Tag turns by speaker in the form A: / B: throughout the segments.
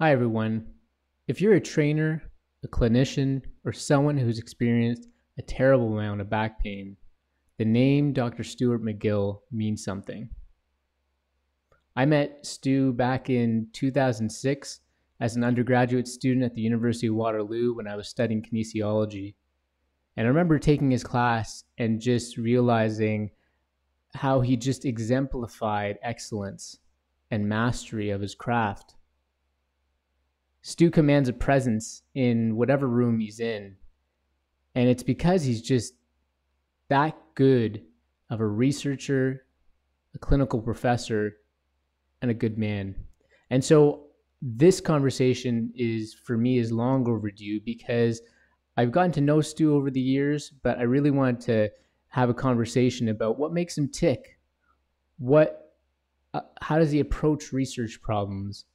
A: Hi, everyone. If you're a trainer, a clinician, or someone who's experienced a terrible amount of back pain, the name Dr. Stuart McGill means something. I met Stu back in 2006 as an undergraduate student at the University of Waterloo when I was studying kinesiology. And I remember taking his class and just realizing how he just exemplified excellence and mastery of his craft. Stu commands a presence in whatever room he's in. And it's because he's just that good of a researcher, a clinical professor, and a good man. And so this conversation is for me is long overdue because I've gotten to know Stu over the years, but I really wanted to have a conversation about what makes him tick. What uh, how does he approach research problems?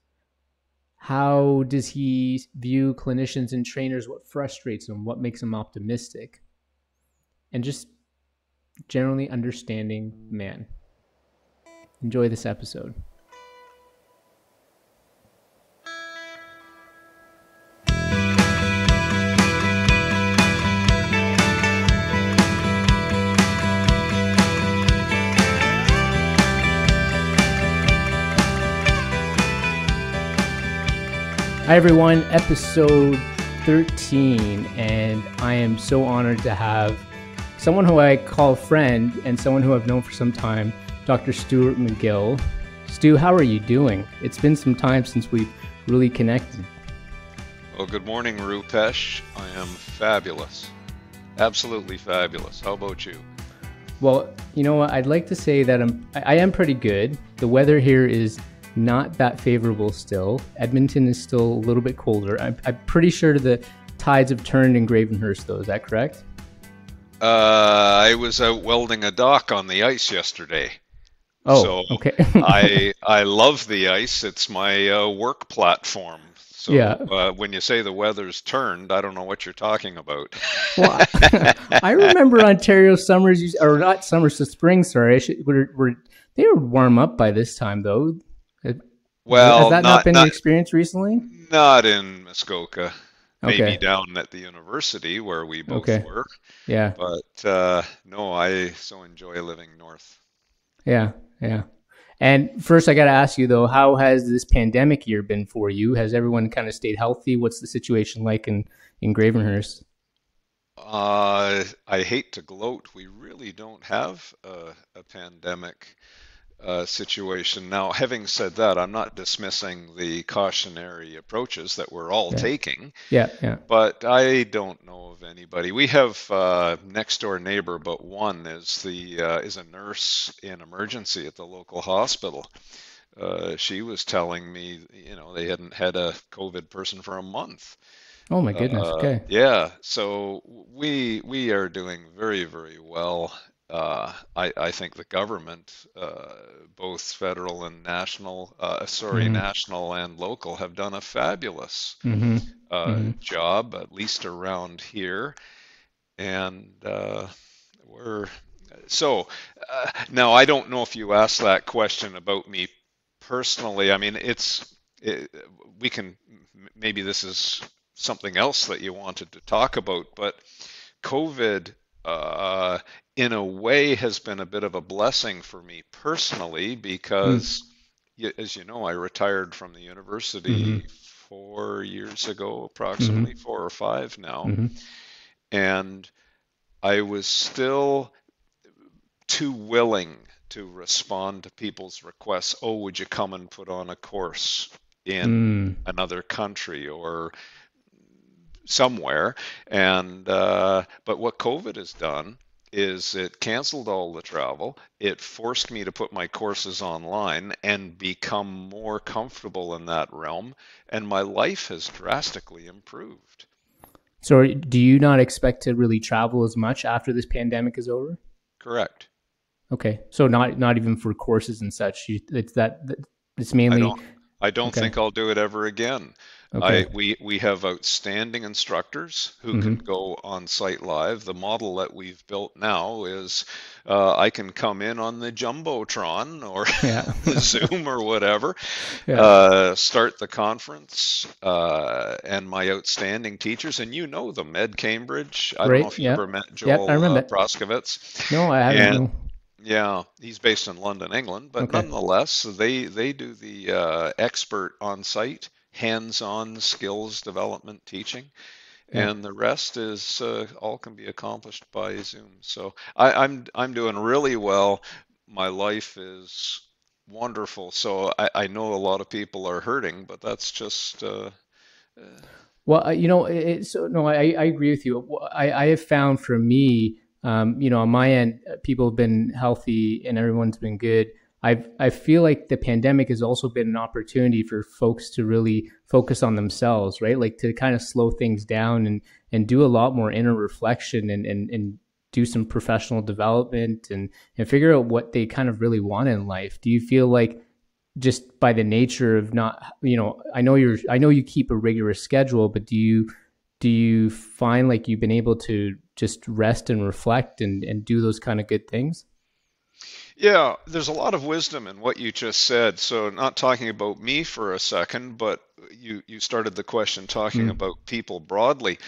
A: How does he view clinicians and trainers? What frustrates him? What makes him optimistic? And just generally understanding man. Enjoy this episode. Hi, everyone. Episode 13. And I am so honored to have someone who I call friend and someone who I've known for some time, Dr. Stuart McGill. Stu, how are you doing? It's been some time since we've really connected.
B: Well, good morning, Rupesh. I am fabulous. Absolutely fabulous. How about you?
A: Well, you know what? I'd like to say that I'm I am pretty good. The weather here is not that favorable still. Edmonton is still a little bit colder. I'm, I'm pretty sure the tides have turned in Gravenhurst, though. Is that correct?
B: Uh, I was out welding a dock on the ice yesterday.
A: Oh,
B: so
A: okay.
B: I I love the ice. It's my uh, work platform. So
A: Yeah.
B: uh, when you say the weather's turned, I don't know what you're talking about.
A: well, I, I remember Ontario summers, used- or not summers, the spring. Sorry, I should, were, were they were warm up by this time though.
B: Well,
A: has that not,
B: not
A: been
B: not,
A: experience recently?
B: not in Muskoka.
A: Okay.
B: Maybe down at the university where we both
A: Okay.
B: were.
A: Yeah,
B: But uh, no, I so enjoy living north.
A: yeah, yeah. And first, I got to ask you though, how has this pandemic year been for you? Has everyone kind of stayed healthy? What's the situation like in in Gravenhurst?
B: Uh, I hate to gloat. We really don't have a, a pandemic uh, situation. Now, having said that, I'm not dismissing the cautionary approaches that we're all
A: Yeah.
B: taking,
A: Yeah, yeah,
B: but I don't know of anybody. We have uh, next door neighbor, but one is the uh, is a nurse in emergency at the local hospital. Uh, she was telling me, you know, they hadn't had a COVID person for a month.
A: Oh my goodness.
B: Uh,
A: Okay.
B: yeah, so we we are doing very, very well. Uh, I, I think the government, uh, both federal and national, uh, sorry,
A: Mhm.
B: national and local, have done a fabulous
A: Mm-hmm.
B: uh,
A: Mhm.
B: job, at least around here. And uh, we're so uh, now I don't know if you asked that question about me personally. I mean, it's it, we can maybe this is something else that you wanted to talk about, but COVID, uh, in a way, has been a bit of a blessing for me personally because, y- as you know, I retired from the university
A: Mhm.
B: four years ago, approximately four or five now,
A: hmm
B: and I was still too willing to respond to people's requests. Oh, would you come and put on a course in
A: Mm.
B: another country or somewhere? And uh, but what COVID has done is it canceled all the travel. It forced me to put my courses online and become more comfortable in that realm, and my life has drastically improved.
A: So, do you not expect to really travel as much after this pandemic is over?
B: Correct.
A: Okay, so not not even for courses and such. You, it's that it's
B: I
A: mainly
B: don't I don't
A: Okay.
B: think I'll do it ever again. Okay. I, we we have outstanding instructors who mm-hmm. can go on site live. The model that we've built now is uh, I can come in on the jumbotron or yeah. Zoom or whatever, yeah. uh, start the conference, uh, and my outstanding teachers, and you know them, Ed Cambridge. I don't know if you yep. ever met Joel yep, I remember. Uh, Proskewitz.
A: No, I haven't.
B: Yeah, he's based in London, England, but okay. nonetheless, they they do the uh, expert on site hands-on skills development teaching. And the rest is uh, all can be accomplished by zoom. So I, i'm i'm doing really well. My life is wonderful. So i, I know a lot of people are hurting but that's just uh,
A: uh, well you know it, so no I, I agree with you. I, I have found for me um, you know on my end people have been healthy and everyone's been good I I feel like the pandemic has also been an opportunity for folks to really focus on themselves, right? Like to kind of slow things down and and do a lot more inner reflection and and and do some professional development and and figure out what they kind of really want in life. Do you feel like just by the nature of not, you know, I know you're I know you keep a rigorous schedule, but do you do you find like you've been able to just rest and reflect and and do those kind of good things?
B: Yeah, there's a lot of wisdom in what you just said. So, not talking about me for a second, but you you started the question talking mm. about people broadly,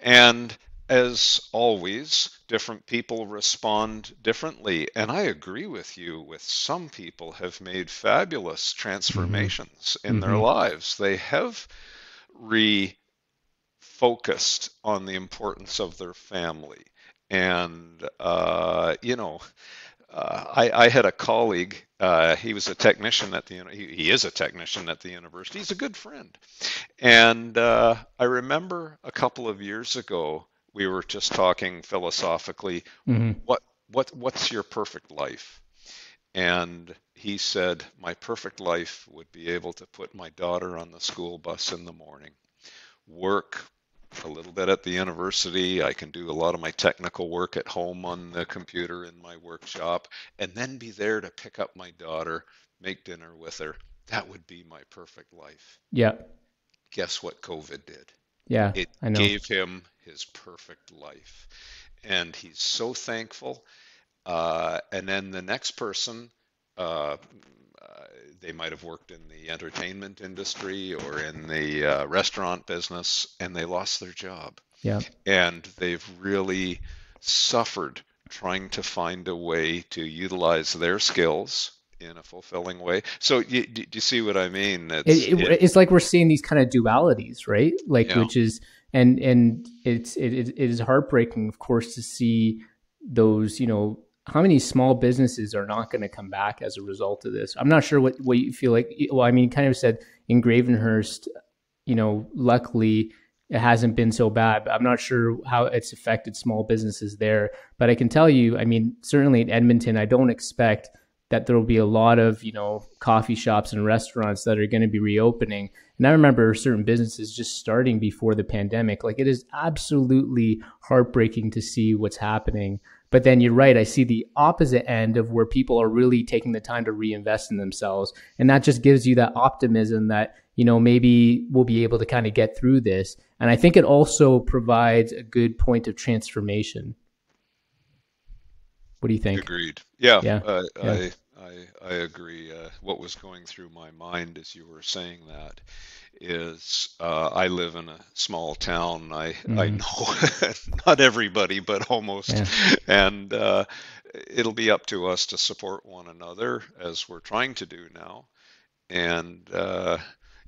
B: and as always, different people respond differently. And I agree with you. With some people have made fabulous mm-hmm. transformations mm-hmm. in mm-hmm. their lives. They have refocused on the importance of their family, and uh, you know uh, I, I, had a colleague. Uh, he was a technician at the. He, he, is a technician at the university. He's a good friend, and uh, I remember a couple of years ago we were just talking philosophically. Mm-hmm. What what what's your perfect life? And he said, my perfect life would be able to put my daughter on the school bus in the morning, work a little bit at the university. I can do a lot of my technical work at home on the computer in my workshop, and then be there to pick up my daughter, make dinner with her. That would be my perfect life.
A: Yeah.
B: Guess what COVID did?
A: Yeah.
B: It gave him his perfect life. And he's so thankful. Uh, and then the next person, uh, they might have worked in the entertainment industry or in the uh, restaurant business and they lost their job.
A: Yeah.
B: And they've really suffered trying to find a way to utilize their skills in a fulfilling way. So you, do you see what I mean?
A: It's, it, it, it's like we're seeing these kind of dualities, right? Like yeah. which is and and it's it, it is heartbreaking, of course, to see those you know how many small businesses are not going to come back as a result of this? I'm not sure what, what you feel like. Well, I mean, kind of said in Gravenhurst, you know, luckily it hasn't been so bad. I'm not sure how it's affected small businesses there, but I can tell you, I mean, certainly in Edmonton, I don't expect that there will be a lot of, you know, coffee shops and restaurants that are going to be reopening. And I remember certain businesses just starting before the pandemic. Like it is absolutely heartbreaking to see what's happening. But then you're right. I see the opposite end of where people are really taking the time to reinvest in themselves. And that just gives you that optimism that, you know, maybe we'll be able to kind of get through this. And I think it also provides a good point of transformation. What do you think?
B: Agreed. Yeah. yeah. Uh, yeah. I, I, I agree. Uh, what was going through my mind as you were saying that is uh, I live in a small town. I mm. I mm-hmm. know not everybody, but almost, yeah. and uh, it'll be up to us to support one another as we're trying to do now. And uh,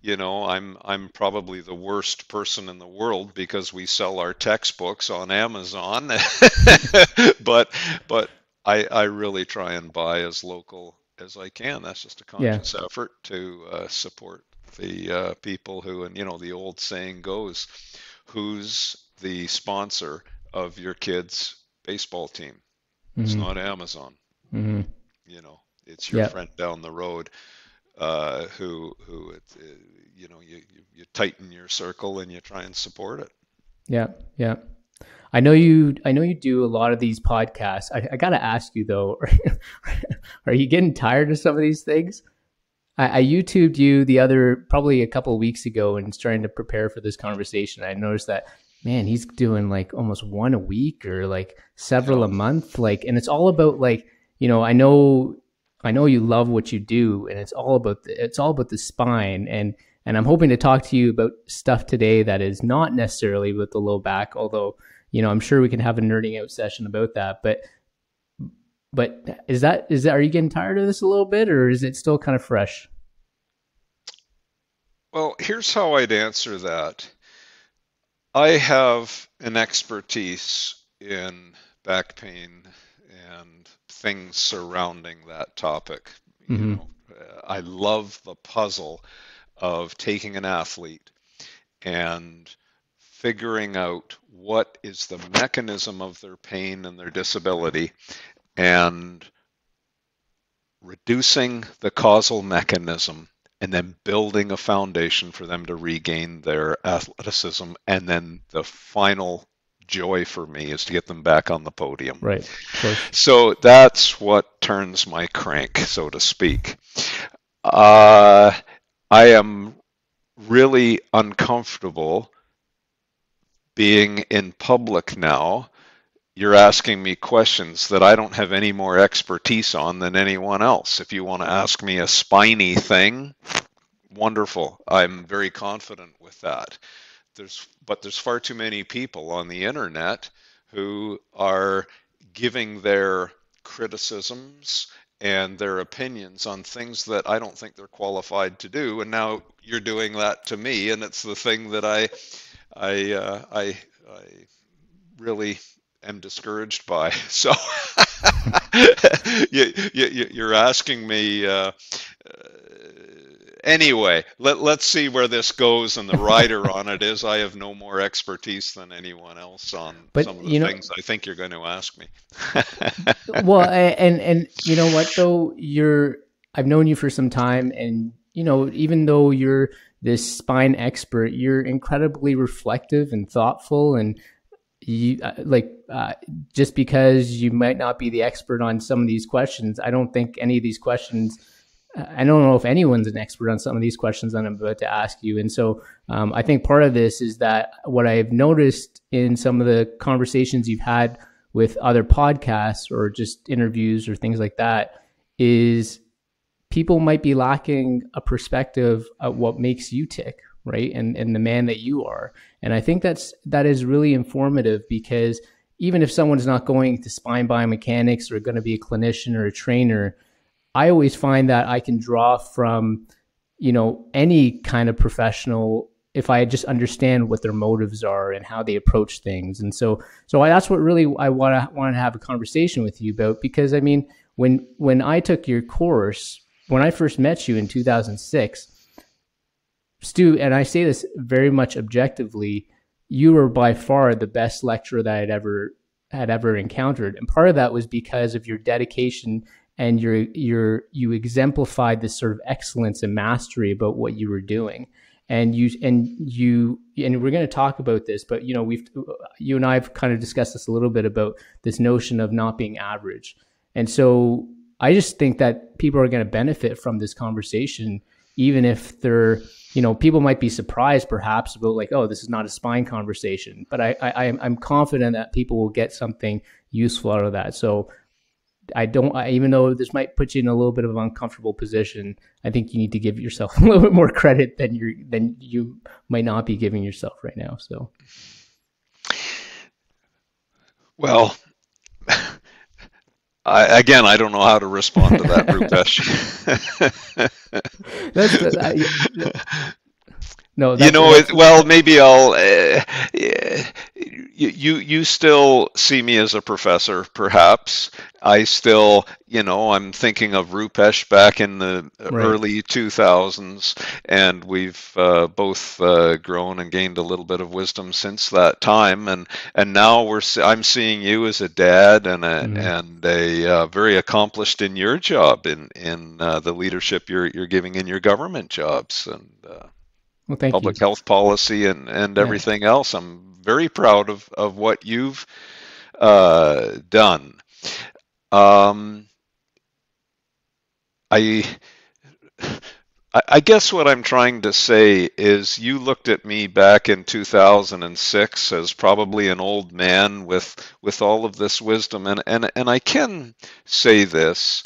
B: you know, I'm I'm probably the worst person in the world because we sell our textbooks on Amazon, but but I I really try and buy as local as I can. That's just a conscious yeah. effort to uh, support the uh, people who, and you know, the old saying goes, who's the sponsor of your kid's baseball team? Mm-hmm. It's not Amazon. Mm-hmm. You know, it's your yep. friend down the road uh, who, who, it, uh, you know, you, you, you tighten your circle and you try and support it.
A: Yeah, yeah. I know you. I know you do a lot of these podcasts. I, I got to ask you though, are you getting tired of some of these things? I, I YouTubed you the other probably a couple of weeks ago and trying to prepare for this conversation. I noticed that man, he's doing like almost one a week or like several a month. Like, and it's all about like, you know, I know, I know you love what you do, and it's all about the, it's all about the spine and. And I'm hoping to talk to you about stuff today that is not necessarily with the low back, although you know I'm sure we can have a nerding out session about that. But but is that is that are you getting tired of this a little bit, or is it still kind of fresh?
B: Well, here's how I'd answer that. I have an expertise in back pain and things surrounding that topic. Mm-hmm. You know, I love the puzzle of taking an athlete and figuring out what is the mechanism of their pain and their disability and reducing the causal mechanism and then building a foundation for them to regain their athleticism. And then the final joy for me is to get them back on the podium.
A: Right.
B: So that's what turns my crank, so to speak. Uh, I am really uncomfortable being in public now you're asking me questions that I don't have any more expertise on than anyone else. If you want to ask me a spiny thing, wonderful. I'm very confident with that. There's but there's far too many people on the internet who are giving their criticisms and their opinions on things that I don't think they're qualified to do. And now you're doing that to me, and it's the thing that I, I, uh, I, I really am discouraged by. So you, you, you're asking me. Uh, uh, anyway, let, let's see where this goes. And the writer on it is I have no more expertise than anyone else on but, some of the things know, I think you're going to ask me.
A: well, and and you know what though, you're I've known you for some time, and you know even though you're this spine expert, you're incredibly reflective and thoughtful and you uh, like uh, just because you might not be the expert on some of these questions i don't think any of these questions i don't know if anyone's an expert on some of these questions that i'm about to ask you. And so um, i think part of this is that what i've noticed in some of the conversations you've had with other podcasts or just interviews or things like that is people might be lacking a perspective of what makes you tick right? And and the man that you are. And i think that's that is really informative because even if someone's not going to spine biomechanics or going to be a clinician or a trainer i always find that i can draw from you know any kind of professional if i just understand what their motives are and how they approach things. And so so I, that's what really i want to want to have a conversation with you about because i mean when when i took your course when i first met you in 2006 Stu, and I say this very much objectively, you were by far the best lecturer that I'd ever had ever encountered, and part of that was because of your dedication and your your you exemplified this sort of excellence and mastery about what you were doing. And you and you and we're going to talk about this but you know we've you and i've kind of discussed this a little bit about this notion of not being average. And so i just think that people are going to benefit from this conversation even if they're you know, people might be surprised perhaps about like, oh, this is not a spine conversation, but I, I I'm confident that people will get something useful out of that. So I don't, I, even though this might put you in a little bit of an uncomfortable position, I think you need to give yourself a little bit more credit than you than you might not be giving yourself right now. So,
B: well, I, again, I don't know how to respond to that, Rupesh. that's, uh, I, no, you know, it, well, maybe I'll. Uh, you you still see me as a professor, perhaps. I still, you know, I'm thinking of Rupesh back in the right. early 2000s, and we've uh, both uh, grown and gained a little bit of wisdom since that time. And and now we're I'm seeing you as a dad and a mm-hmm. and a uh, very accomplished in your job in in uh, the leadership you're you're giving in your government jobs and. Well, public you. health policy and, and everything else. I'm very proud of, of what you've uh, done. Um, I I, I guess what I'm trying to say is you looked at me back in 2006 as probably an old man with with all of this wisdom, and and and I can say this.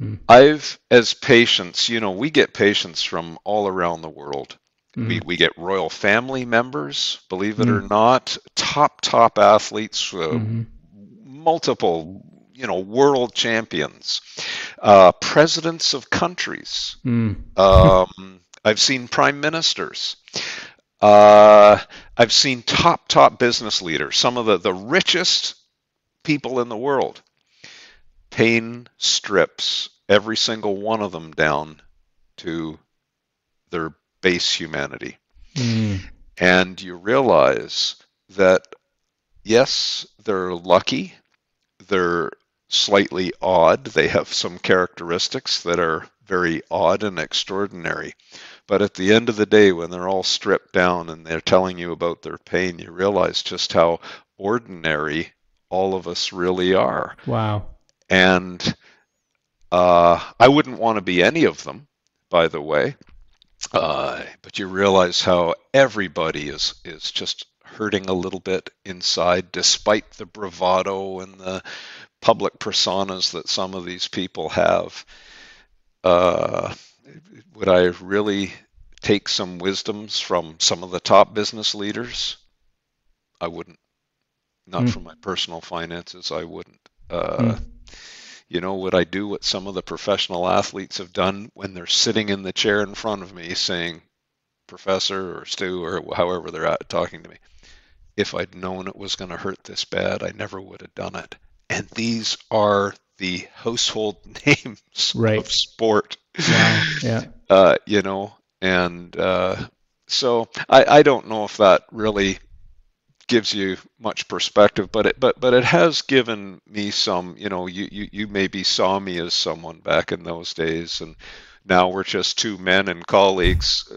A: Mm.
B: I've, as patients, you know, we get patients from all around the world.
A: Mm.
B: We, we get royal family members, believe it or not, top, top athletes, uh,
A: Mhm.
B: multiple, you know, world champions, uh, presidents of countries.
A: Mm.
B: Um, I've seen prime ministers. Uh, I've seen top, top business leaders, some of the, the richest people in the world. Pain strips every single one of them down to their base humanity.
A: Mm.
B: And you realize that, yes, they're lucky, they're slightly odd, they have some characteristics that are very odd and extraordinary. But at the end of the day, when they're all stripped down and they're telling you about their pain, you realize just how ordinary all of us really are.
A: Wow.
B: And uh, I wouldn't want to be any of them, by the way. Uh, but you realize how everybody is is just hurting a little bit inside, despite the bravado and the public personas that some of these people have. Uh, would I really take some wisdoms from some of the top business leaders? I wouldn't. Not
A: Mm.
B: from my personal finances, I wouldn't. Uh,
A: Mm.
B: You know, would I do what some of the professional athletes have done when they're sitting in the chair in front of me saying, Professor or Stu or however they're at talking to me? If I'd known it was going to hurt this bad, I never would have done it. And these are the household names
A: Right.
B: of sport.
A: Wow. Yeah.
B: Uh, you know, and uh, so I, I don't know if that really gives you much perspective, but it but but it has given me some. You know, you you you maybe saw me as someone back in those days, and now we're just two men and colleagues.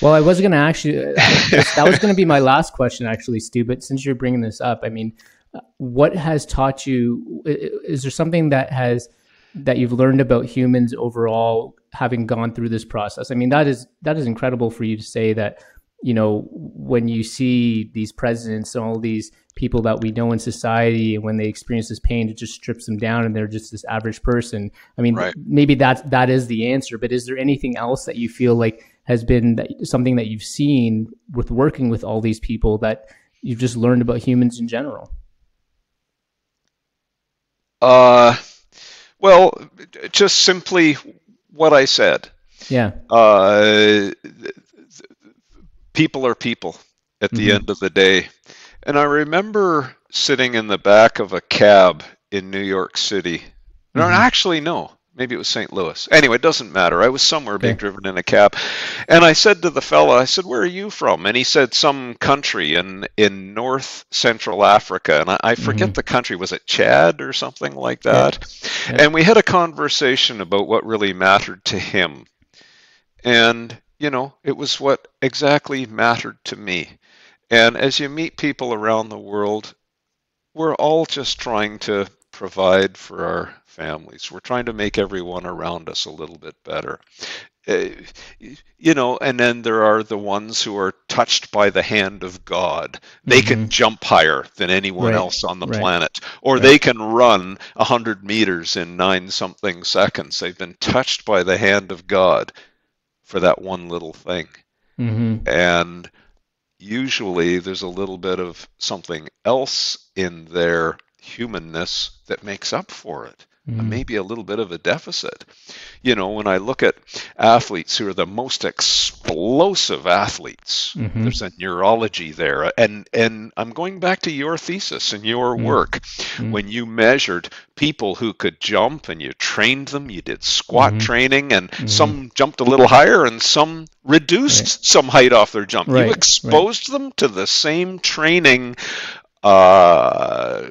A: Well, I was going to ask you, that was going to be my last question, actually, Stu. But since you're bringing this up, I mean, uh, what has taught you? Is there something that has that you've learned about humans overall, having gone through this process? I mean, that is that is incredible for you to say that. You know, when you see these presidents and all these people that we know in society, and when they experience this pain, it just strips them down, and they're just this average person. I mean,
B: Right.
A: maybe that that is the answer. But is there anything else that you feel like has been that, something that you've seen with working with all these people that you've just learned about humans in general?
B: Uh, well, just simply what I said.
A: Yeah.
B: Uh, people are people at the
A: Mhm.
B: end of the day. And I remember sitting in the back of a cab in New York City. No,
A: Mhm.
B: actually, no. Maybe it was St. Louis. Anyway, it doesn't matter. I was somewhere being driven in a cab. And I said to the fella, I said, Where are you from? And he said, Some country in, in North Central Africa. And I, I forget
A: Mhm.
B: the country. Was it Chad or something like that?
A: Yeah.
B: And we had a conversation about what really mattered to him. And, you know, it was what exactly mattered to me. And as you meet people around the world, we're all just trying to provide for our families. We're trying to make everyone around us a little bit better. Uh, you know, and then there are the ones who are touched by the hand of God. They can jump higher than anyone
A: Right,
B: else on the
A: right,
B: planet, or
A: right.
B: they can run 100 meters in nine something seconds. They've been touched by the hand of God for that one little thing.
A: Mm-hmm.
B: And usually there's a little bit of something else in their humanness that makes up for it.
A: Mm-hmm.
B: Maybe a little bit of a deficit. You know, when I look at athletes who are the most explosive athletes,
A: Mhm.
B: there's a neurology there. And and I'm going back to your thesis and your
A: Mm.
B: work
A: Mm.
B: when you measured people who could jump and you trained them, you did squat
A: Mhm.
B: training and some jumped a little higher and some reduced
A: Right.
B: some height off their jump.
A: Right,
B: You
A: right.
B: exposed them to the same training uh,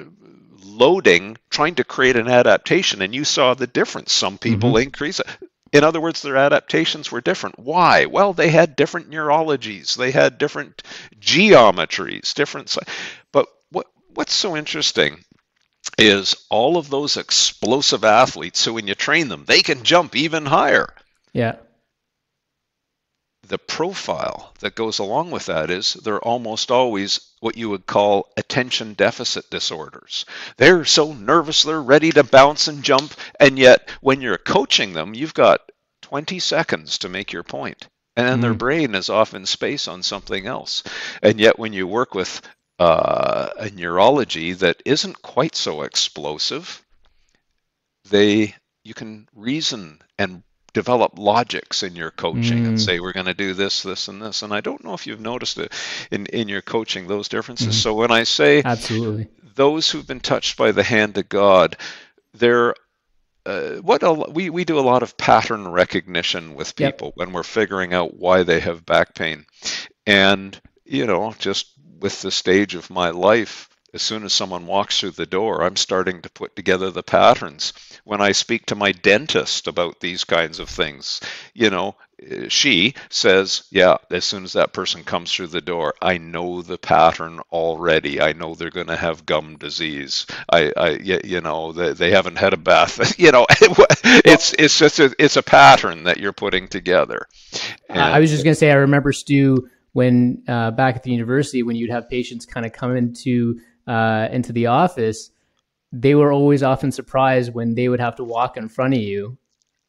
B: loading, trying to create an adaptation, and you saw the difference. Some people
A: Mm-hmm.
B: increase it. In other words, their adaptations were different. Why? Well, they had different neurologies, they had different geometries, different. But what what's so interesting is all of those explosive athletes. So when you train them, they can jump even higher.
A: Yeah.
B: The profile that goes along with that is they're almost always what you would call attention deficit disorders. They're so nervous, they're ready to bounce and jump, and yet when you're coaching them, you've got 20 seconds to make your point. And then mm their brain is off in space on something else. And yet, when you work with uh, a neurology that isn't quite so explosive, they you can reason and develop logics in your coaching mm. and say we're going to do this this and this and i don't know if you've noticed it in in your coaching those differences mm. so when i say
A: absolutely
B: those who've been touched by the hand of god they're uh, what a, we we do a lot of pattern recognition with people yep. when we're figuring out why they have back pain and you know just with the stage of my life as soon as someone walks through the door, I'm starting to put together the patterns. When I speak to my dentist about these kinds of things, you know, she says, Yeah, as soon as that person comes through the door, I know the pattern already. I know they're going to have gum disease. I, I you know, they, they haven't had a bath. you know, it's, it's just a, it's a pattern that you're putting together.
A: And, I was just going to say, I remember Stu when uh, back at the university, when you'd have patients kind of come into uh, into the office, they were always often surprised when they would have to walk in front of you,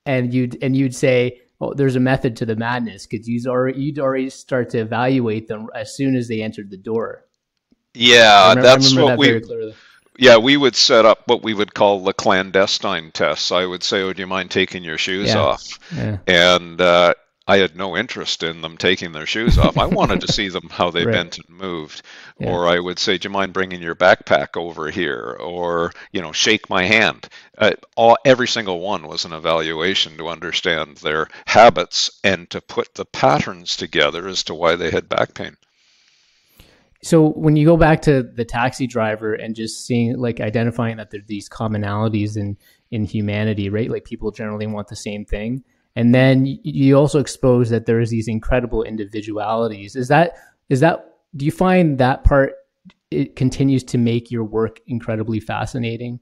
A: and you'd and you'd say, "Oh, there's a method to the madness," because you'd already you'd already start to evaluate them as soon as they entered the door.
B: Yeah, remember, that's what that we. Yeah, we would set up what we would call the clandestine tests. I would say, "Would you mind taking your shoes yeah. off?" Yeah. And uh, I had no interest in them taking their shoes off. I wanted to see them how they right. bent and moved. Yeah. Or I would say, "Do you mind bringing your backpack over here?" Or you know, shake my hand. Uh, all every single one was an evaluation to understand their habits and to put the patterns together as to why they had back pain.
A: So when you go back to the taxi driver and just seeing like identifying that there are these commonalities in in humanity, right? Like people generally want the same thing and then you also expose that there's these incredible individualities. Is that is that do you find that part it continues to make your work incredibly fascinating?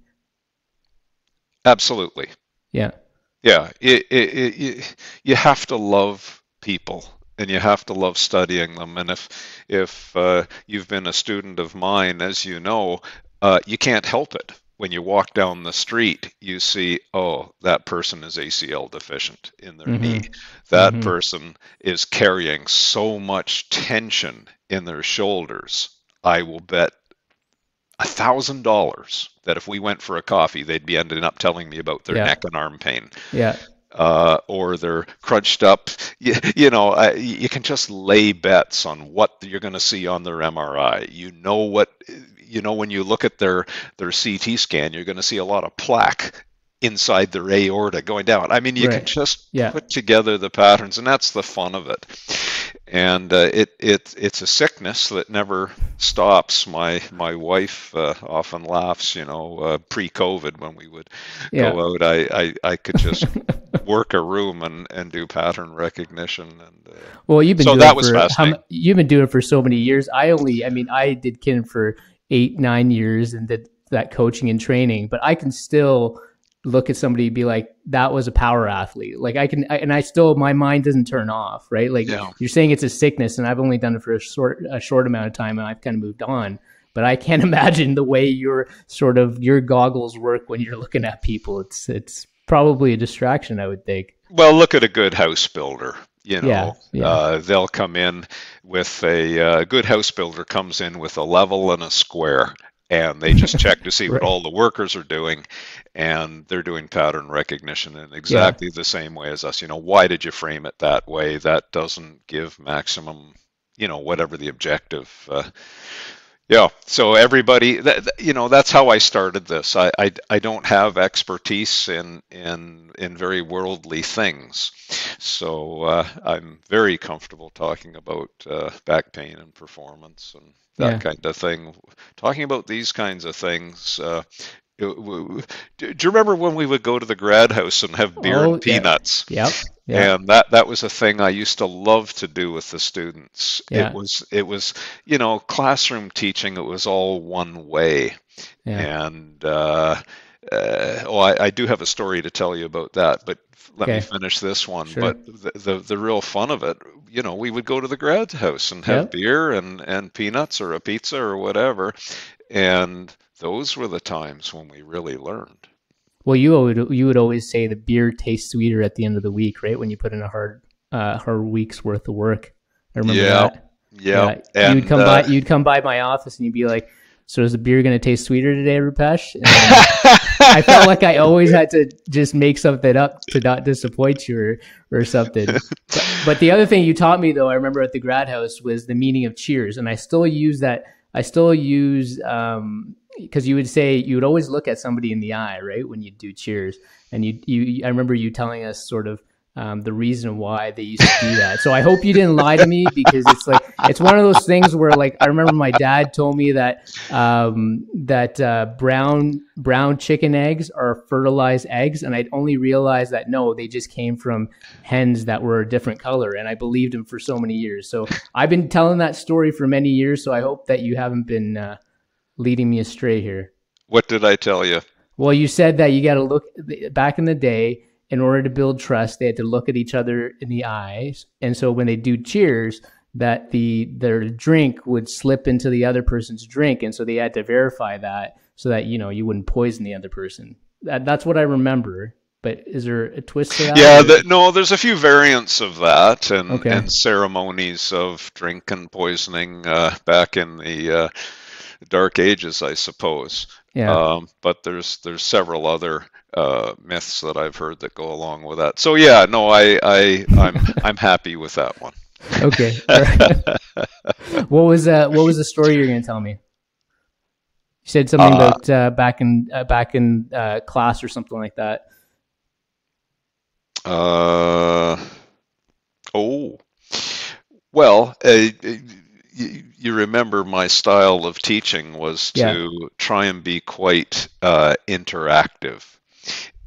B: Absolutely.
A: Yeah.
B: Yeah. It, it, it, you have to love people and you have to love studying them. And if if uh, you've been a student of mine as you know uh, you can't help it when you walk down the street, you see, oh, that person is ACL deficient in their mm-hmm. knee. That mm-hmm. person is carrying so much tension in their shoulders. I will bet a thousand dollars that if we went for a coffee, they'd be ending up telling me about their yeah. neck and arm pain.
A: Yeah.
B: Uh, or they're crunched up. You, you know, uh, you can just lay bets on what you're going to see on their MRI. You know what you know when you look at their their CT scan, you're going to see a lot of plaque inside their aorta going down. I mean, you right. can just yeah. put together the patterns, and that's the fun of it. And uh, it it it's a sickness that never stops. My my wife uh, often laughs. You know, uh, pre-COVID when we would yeah. go out, I, I I could just work a room and and do pattern recognition. And uh,
A: well, you've been so doing that was for, how, you've been doing it for so many years. I only, I mean, I did kin for eight nine years and did that coaching and training, but I can still look at somebody and be like, that was a power athlete. Like I can, I, and I still, my mind doesn't turn off, right? Like yeah. you're saying it's a sickness and I've only done it for a short, a short amount of time and I've kind of moved on, but I can't imagine the way your sort of, your goggles work when you're looking at people. It's, it's probably a distraction, I would think.
B: Well, look at a good house builder. You know, yeah, yeah. Uh, they'll come in with a uh, good house builder comes in with a level and a square, and they just check to see right. what all the workers are doing, and they're doing pattern recognition in exactly yeah. the same way as us. You know, why did you frame it that way? That doesn't give maximum, you know, whatever the objective. Uh, yeah. So everybody, that, you know, that's how I started this. I, I, I don't have expertise in in in very worldly things, so uh, I'm very comfortable talking about uh, back pain and performance and that yeah. kind of thing. Talking about these kinds of things. Uh, do you remember when we would go to the grad house and have beer oh, and peanuts?
A: Yeah. Yep.
B: Yeah. And that that was a thing I used to love to do with the students. Yeah. It was it was you know classroom teaching. It was all one way, yeah. and uh, uh, oh, I, I, do have a story to tell you about that, but let okay. me finish this one. Sure. But the, the, the real fun of it, you know, we would go to the grad house and have yep. beer and and peanuts or a pizza or whatever, and those were the times when we really learned.
A: Well, you would you would always say the beer tastes sweeter at the end of the week, right? When you put in a hard uh, hard week's worth of work. I remember
B: yeah.
A: that.
B: Yeah.
A: yeah. You'd come uh, by you'd come by my office and you'd be like, so is the beer going to taste sweeter today, Rupesh? I felt like I always had to just make something up to not disappoint you or, or something. But, but, the other thing you taught me, though, I remember at the grad house was the meaning of cheers. And I still use that. I still use, because um, you would say, you would always look at somebody in the eye, right? When you do cheers. And you, you, I remember you telling us sort of, um, the reason why they used to do that. So I hope you didn't lie to me because it's like it's one of those things where like I remember my dad told me that um, that uh, brown brown chicken eggs are fertilized eggs, and I'd only realized that no, they just came from hens that were a different color, and I believed him for so many years. So I've been telling that story for many years. So I hope that you haven't been uh, leading me astray here.
B: What did I tell you?
A: Well, you said that you got to look back in the day in order to build trust, they had to look at each other in the eyes. And so when they do cheers, that the their drink would slip into the other person's drink, and so they had to verify that so that you know you wouldn't poison the other person. That, that's what I remember. But is there a twist to that?
B: Yeah, the, no. There's a few variants of that, and, okay. and ceremonies of drink and poisoning uh, back in the uh, dark ages, I suppose. Yeah. Um, but there's there's several other uh, myths that I've heard that go along with that. So yeah, no, I I I'm I'm happy with that one.
A: Okay. what was uh what was the story you're gonna tell me? You said something uh, about uh, back in uh, back in uh, class or something like that.
B: Uh oh, well, uh, you, remember my style of teaching was to yeah. try and be quite uh, interactive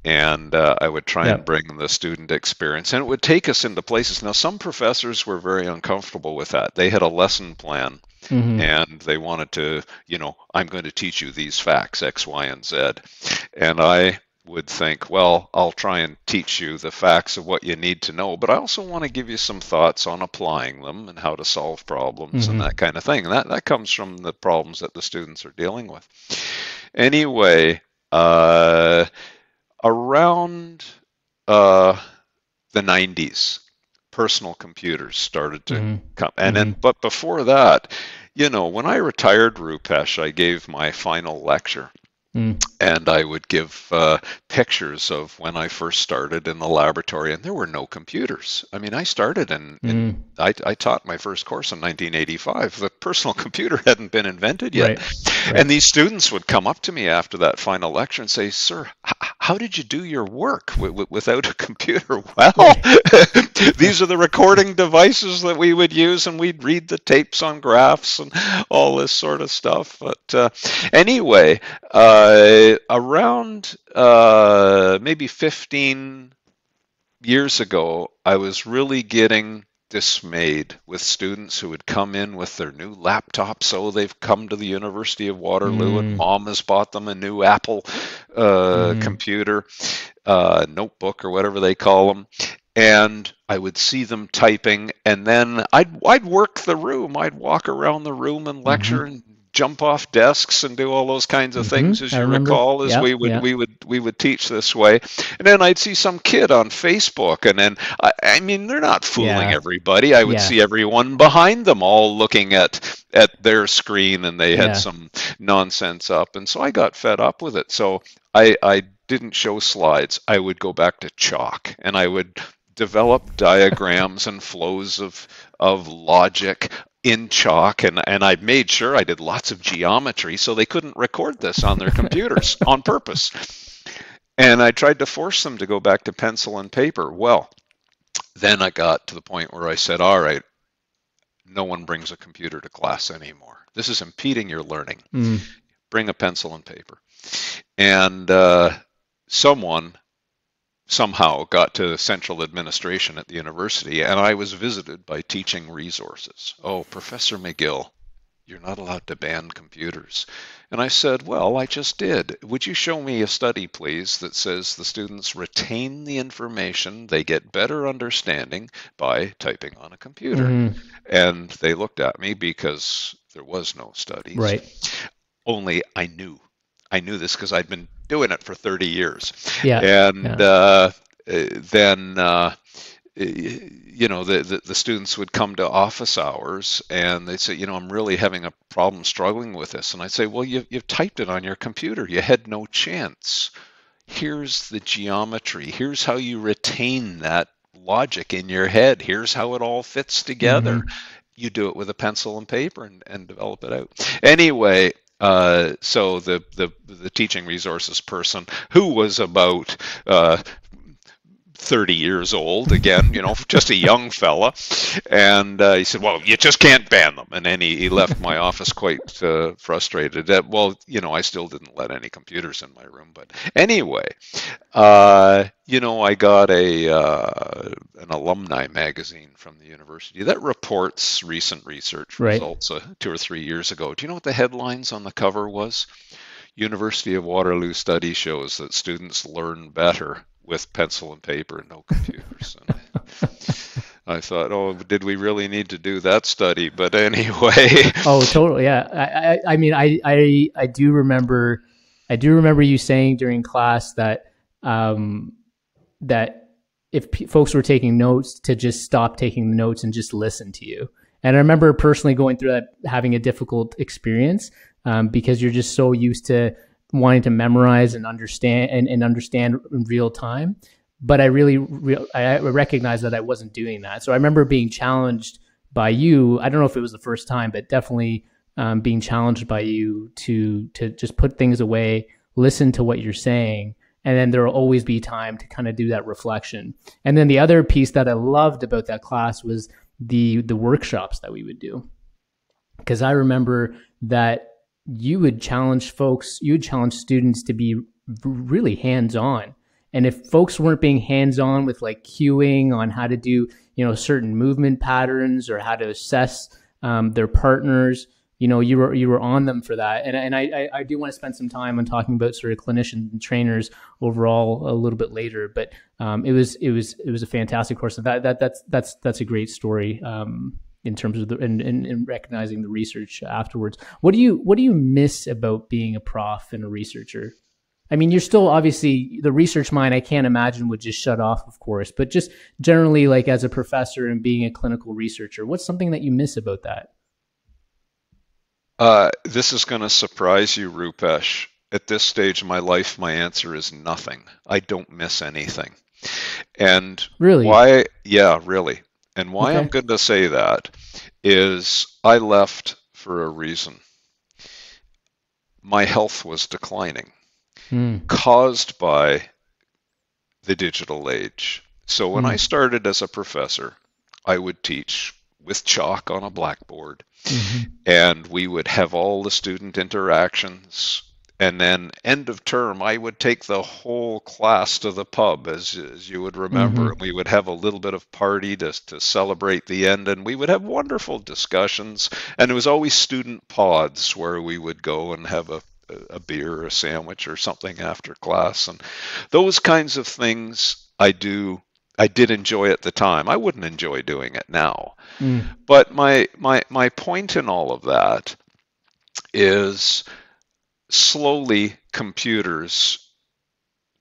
B: and uh, I would try and bring the student experience, and it would take us into places. Now, some professors were very uncomfortable with that. They had a lesson plan, mm-hmm. and they wanted to, you know, I'm going to teach you these facts, X, Y, and Z, and I would think, well, I'll try and teach you the facts of what you need to know, but I also want to give you some thoughts on applying them and how to solve problems mm-hmm. and that kind of thing. And that, that comes from the problems that the students are dealing with. Anyway, uh, around uh, the 90s, personal computers started to mm-hmm. come. And mm-hmm. then, but before that, you know, when I retired, Rupesh, I gave my final lecture. Mm. And I would give uh, pictures of when I first started in the laboratory, and there were no computers. I mean, I started in mm. I, I, taught my first course in 1985. The personal computer hadn't been invented yet. Right. Right. And these students would come up to me after that final lecture and say, Sir, how did you do your work without a computer? Well, these are the recording devices that we would use, and we'd read the tapes on graphs and all this sort of stuff. But uh, anyway, uh, around uh, maybe 15 years ago, I was really getting dismayed with students who would come in with their new laptops. So they've come to the University of Waterloo mm. and mom has bought them a new Apple uh, mm. computer, uh, notebook, or whatever they call them. And I would see them typing, and then I'd I'd work the room. I'd walk around the room and lecture mm-hmm. and jump off desks and do all those kinds of things, mm-hmm. as you recall, as we would we would we would teach this way. And then I'd see some kid on Facebook, and then I, I mean they're not fooling yeah. everybody. I would see everyone behind them all looking at at their screen, and they had some nonsense up, and so I got fed up with it. So I I didn't show slides. I would go back to chalk, and I would develop diagrams and flows of of logic in chalk and, and I made sure I did lots of geometry so they couldn't record this on their computers on purpose. And I tried to force them to go back to pencil and paper. Well, then I got to the point where I said, all right, no one brings a computer to class anymore. This is impeding your learning. Mm. Bring a pencil and paper. And uh, someone somehow got to central administration at the university, and I was visited by teaching resources. Oh, Professor McGill, you're not allowed to ban computers. And I said, Well, I just did. Would you show me a study, please, that says the students retain the information, they get better understanding by typing on a computer? Mm-hmm. And they looked at me because there was no study.
A: Right.
B: Only I knew. I knew this because I'd been doing it for 30 years.
A: Yeah.
B: And yeah. Uh, then. Uh, you know, the, the, the, students would come to office hours and they'd say, you know, I'm really having a problem struggling with this. And I'd say, well, you, you've typed it on your computer. You had no chance. Here's the geometry. Here's how you retain that logic in your head. Here's how it all fits together. Mm-hmm. You do it with a pencil and paper and, and develop it out. Anyway, uh, so the, the the teaching resources person who was about uh, 30 years old again, you know, just a young fella. And uh, he said, well, you just can't ban them. And then he, he left my office quite uh, frustrated. That, well, you know, I still didn't let any computers in my room. But anyway, uh, you know, I got a uh, an alumni magazine from the university that reports recent research right. results uh, two or three years ago. Do you know what the headlines on the cover was? University of Waterloo study shows that students learn better with pencil and paper and no computers. And I thought, oh, did we really need to do that study? But anyway.
A: oh, totally. Yeah. I, I, I mean, I, I, I do remember, I do remember you saying during class that, um, that if p- folks were taking notes to just stop taking the notes and just listen to you. And I remember personally going through that, having a difficult experience um, because you're just so used to wanting to memorize and understand and, and understand in real time. But I really, re- I recognize that I wasn't doing that. So I remember being challenged by you. I don't know if it was the first time, but definitely um, being challenged by you to to just put things away, listen to what you're saying, and then there will always be time to kind of do that reflection. And then the other piece that I loved about that class was the the workshops that we would do, because I remember that you would challenge folks, you would challenge students to be really hands on. And if folks weren't being hands on with like cueing on how to do, you know, certain movement patterns or how to assess um, their partners, you know, you were you were on them for that. And and I I do want to spend some time on talking about sort of clinicians and trainers overall a little bit later. But um, it was it was it was a fantastic course. That that that's that's that's a great story. Um, in terms of the and, and, and, recognizing the research afterwards. What do you what do you miss about being a prof and a researcher? I mean, you're still obviously the research mind. I can't imagine would just shut off, of course, but just generally, like as a professor and being a clinical researcher, what's something that you miss about that?
B: Uh, this is going to surprise you, Rupesh. At this stage of my life, my answer is nothing. I don't miss anything. And
A: really,
B: why? Yeah, really. And why okay. I'm going to say that is I left for a reason. My health was declining, mm. caused by the digital age. So when mm. I started as a professor, I would teach with chalk on a blackboard, mm-hmm. and we would have all the student interactions and then end of term i would take the whole class to the pub as, as you would remember mm-hmm. and we would have a little bit of party to, to celebrate the end and we would have wonderful discussions and it was always student pods where we would go and have a, a beer or a sandwich or something after class and those kinds of things i do I did enjoy at the time. I wouldn't enjoy doing it now. Mm. But my my my point in all of that is slowly computers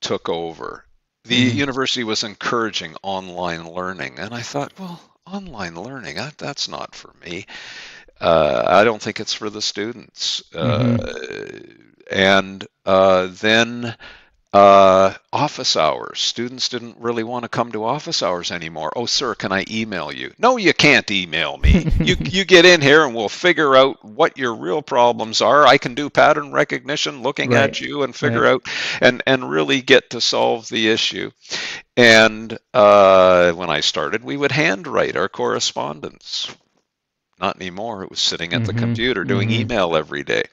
B: took over. The mm. university was encouraging online learning, and I thought, well, online learning, that, that's not for me. Uh, I don't think it's for the students. Mm-hmm. Uh, and uh, then uh, office hours. Students didn't really want to come to office hours anymore. Oh, sir, can I email you? No, you can't email me. you you get in here and we'll figure out what your real problems are. I can do pattern recognition, looking right. at you, and figure right. out and and really get to solve the issue. And uh, when I started, we would handwrite our correspondence not anymore. It was sitting at mm-hmm. the computer doing mm-hmm. email every day.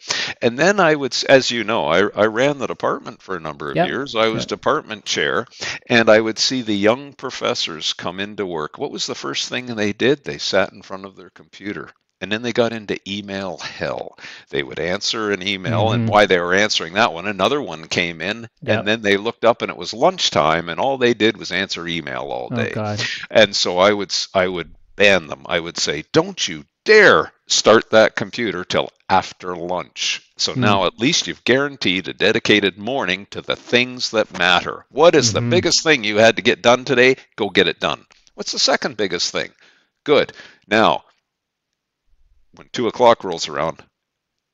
B: And then I would, as you know, I, I ran the department for a number of yep. years. I was yep. department chair, and I would see the young professors come into work. What was the first thing they did? They sat in front of their computer and then they got into email hell. They would answer an email,
A: Mhm.
B: and why they were answering that one, another one came in,
A: Yep.
B: and then they looked up and it was lunchtime, and all they did was answer email all
A: Oh
B: day.
A: God.
B: And so I would I would ban them. I would say, "Don't you dare start that computer till after lunch." So
A: Hmm.
B: now at least you've guaranteed a dedicated morning to the things that matter. What is
A: Mhm.
B: the biggest thing you had to get done today? Go get it done. What's the second biggest thing? Good. Now, when two o'clock rolls around,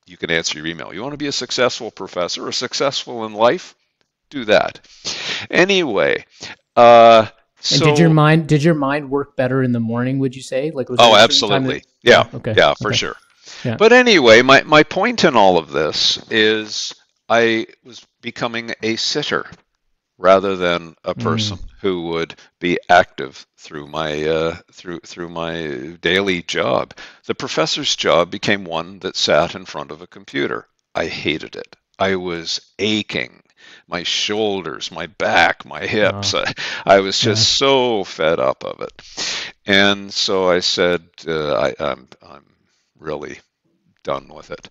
B: you can answer your email. You want to be a successful professor or successful in life? Do that. Anyway, uh,
A: And
B: so
A: did your mind did your mind work better in the morning? Would you say? Like was
B: oh,
A: a certain time
B: absolutely,
A: that-
B: yeah,
A: Okay.
B: yeah, for
A: okay.
B: sure.
A: Yeah.
B: But anyway, my my point in all of this is I was becoming a sitter rather than a
A: Mm.
B: person who would be active through my uh, through through my daily job. The professor's job became one that sat in front of a computer. I hated it. I was aching. My shoulders, my back, my hips. I, I was just so fed up of it. And so I said, uh, I, I'm, I'm really done with it.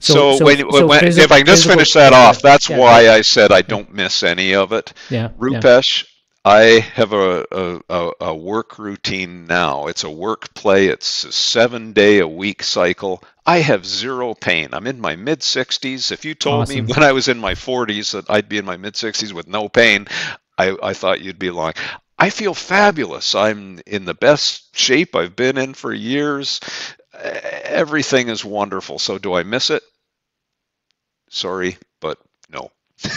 A: So-
B: So,
A: so-
B: when,
A: so
B: when
A: physi-
B: if I can just finish that
A: yeah,
B: off, that's
A: yeah,
B: why I said I don't miss any of it.
A: Yeah. yeah.
B: Rupesh, I have a, a, a work routine now. It's a work play. It's a seven day a week cycle. I have zero pain. I'm in my mid 60s. If you told
A: Awesome.
B: me when I was in my 40s that I'd be in my mid 60s with no pain, I, I thought you'd be lying. I feel fabulous. I'm in the best shape I've been in for years. Everything is wonderful. So do I miss it? Sorry, but no.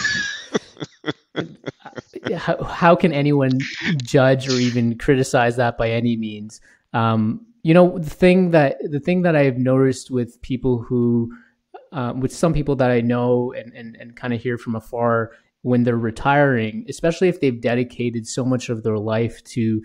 A: how, how can anyone judge or even criticize that by any means um, you know the thing that the thing that i've noticed with people who um, with some people that i know and, and, and kind of hear from afar when they're retiring especially if they've dedicated so much of their life to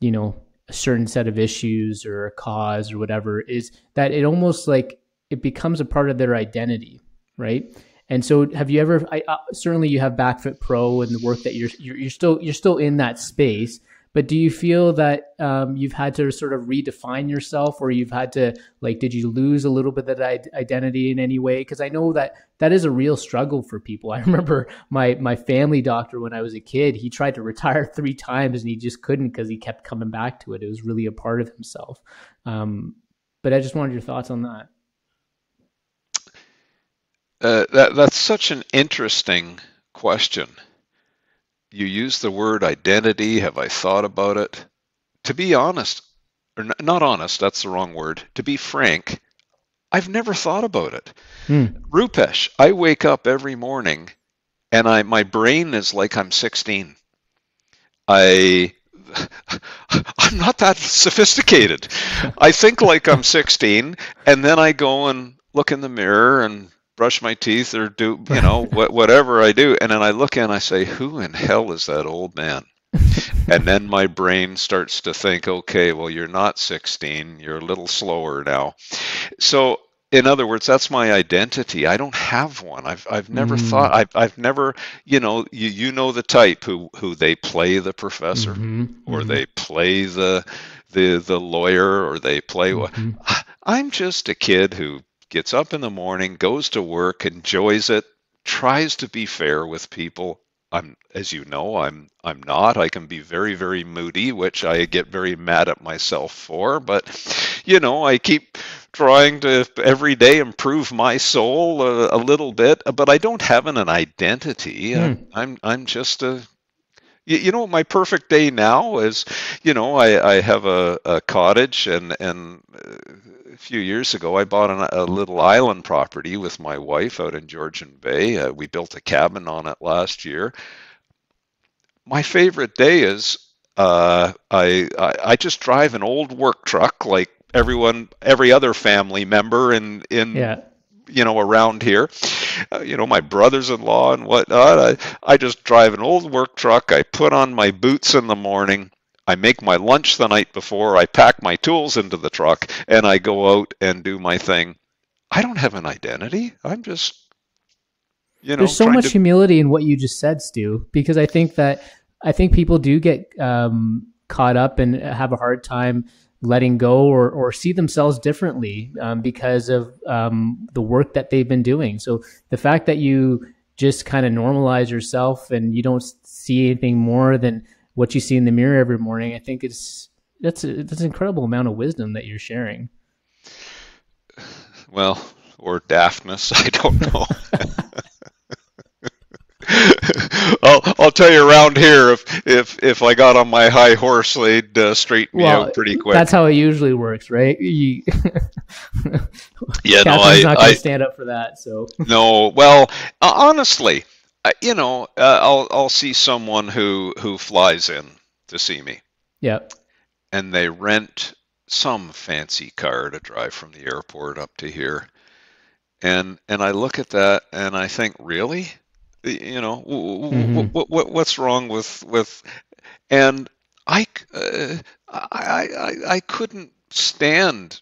A: you know a certain set of issues or a cause or whatever is that it almost like it becomes a part of their identity right and so, have you ever? I, uh, certainly, you have BackFit Pro and the work that you're, you're you're still you're still in that space. But do you feel that um, you've had to sort of redefine yourself, or you've had to like, did you lose a little bit of that identity in any way? Because I know that that is a real struggle for people. I remember my my family doctor when I was a kid. He tried to retire three times and he just couldn't because he kept coming back to it. It was really a part of himself. Um, but I just wanted your thoughts on that.
B: Uh, that that's such an interesting question. You use the word identity. Have I thought about it? To be honest, or n- not honest, that's the wrong word. To be frank, I've never thought about it.
A: Hmm.
B: Rupesh, I wake up every morning and I my brain is like I'm 16. I I'm not that sophisticated. I think like I'm 16 and then I go and look in the mirror and brush my teeth or do you know what, whatever I do and then I look and I say who in hell is that old man? And then my brain starts to think okay well you're not 16 you're a little slower now. So in other words that's my identity. I don't have one. I've I've never
A: Mm.
B: thought I've, I've never you know you you know the type who who they play the professor
A: Mhm,
B: or
A: mhm,
B: they play the the the lawyer or they play what
A: mhm.
B: I'm just a kid who gets up in the morning, goes to work, enjoys it, tries to be fair with people. I'm as you know, I'm I'm not. I can be very very moody, which I get very mad at myself for, but you know, I keep trying to every day improve my soul a, a little bit, but I don't have an, an identity.
A: Hmm.
B: I'm I'm just a you, you know my perfect day now is you know i, I have a, a cottage and and uh, a few years ago i bought an, a little island property with my wife out in georgian bay uh, we built a cabin on it last year my favorite day is uh, I, I i just drive an old work truck like everyone every other family member in in
A: Yeah.
B: You know around here. Uh, you know my brothers-in-law and whatnot. I, I just drive an old work truck. I put on my boots in the morning. I make my lunch the night before. I pack my tools into the truck and i go out and do my thing. I don't have an identity. I'm just you know
A: There's so much
B: to-
A: humility in what you just said, Stu, because I think that I think people do get um, caught up and have a hard time letting go or, or see themselves differently um, because of um, the work that they've been doing. So the fact that you just kind of normalize yourself and you don't see anything more than what you see in the mirror every morning, I think it's that's a, that's an incredible amount of wisdom that you're sharing.
B: Well, or daftness, I don't know. I'll, I'll tell you around here if if if I got on my high horse, they'd uh, straighten me out pretty quick.
A: That's how it usually works, right? You,
B: yeah, no,
A: I, not going
B: to
A: stand up for that. So
B: no, well, uh, honestly, you know, uh, I'll I'll see someone who who flies in to see me.
A: Yeah.
B: And they rent some fancy car to drive from the airport up to here, and and I look at that and I think, really, you know, mm-hmm. what, what what's wrong with with, and I, uh, I I I couldn't stand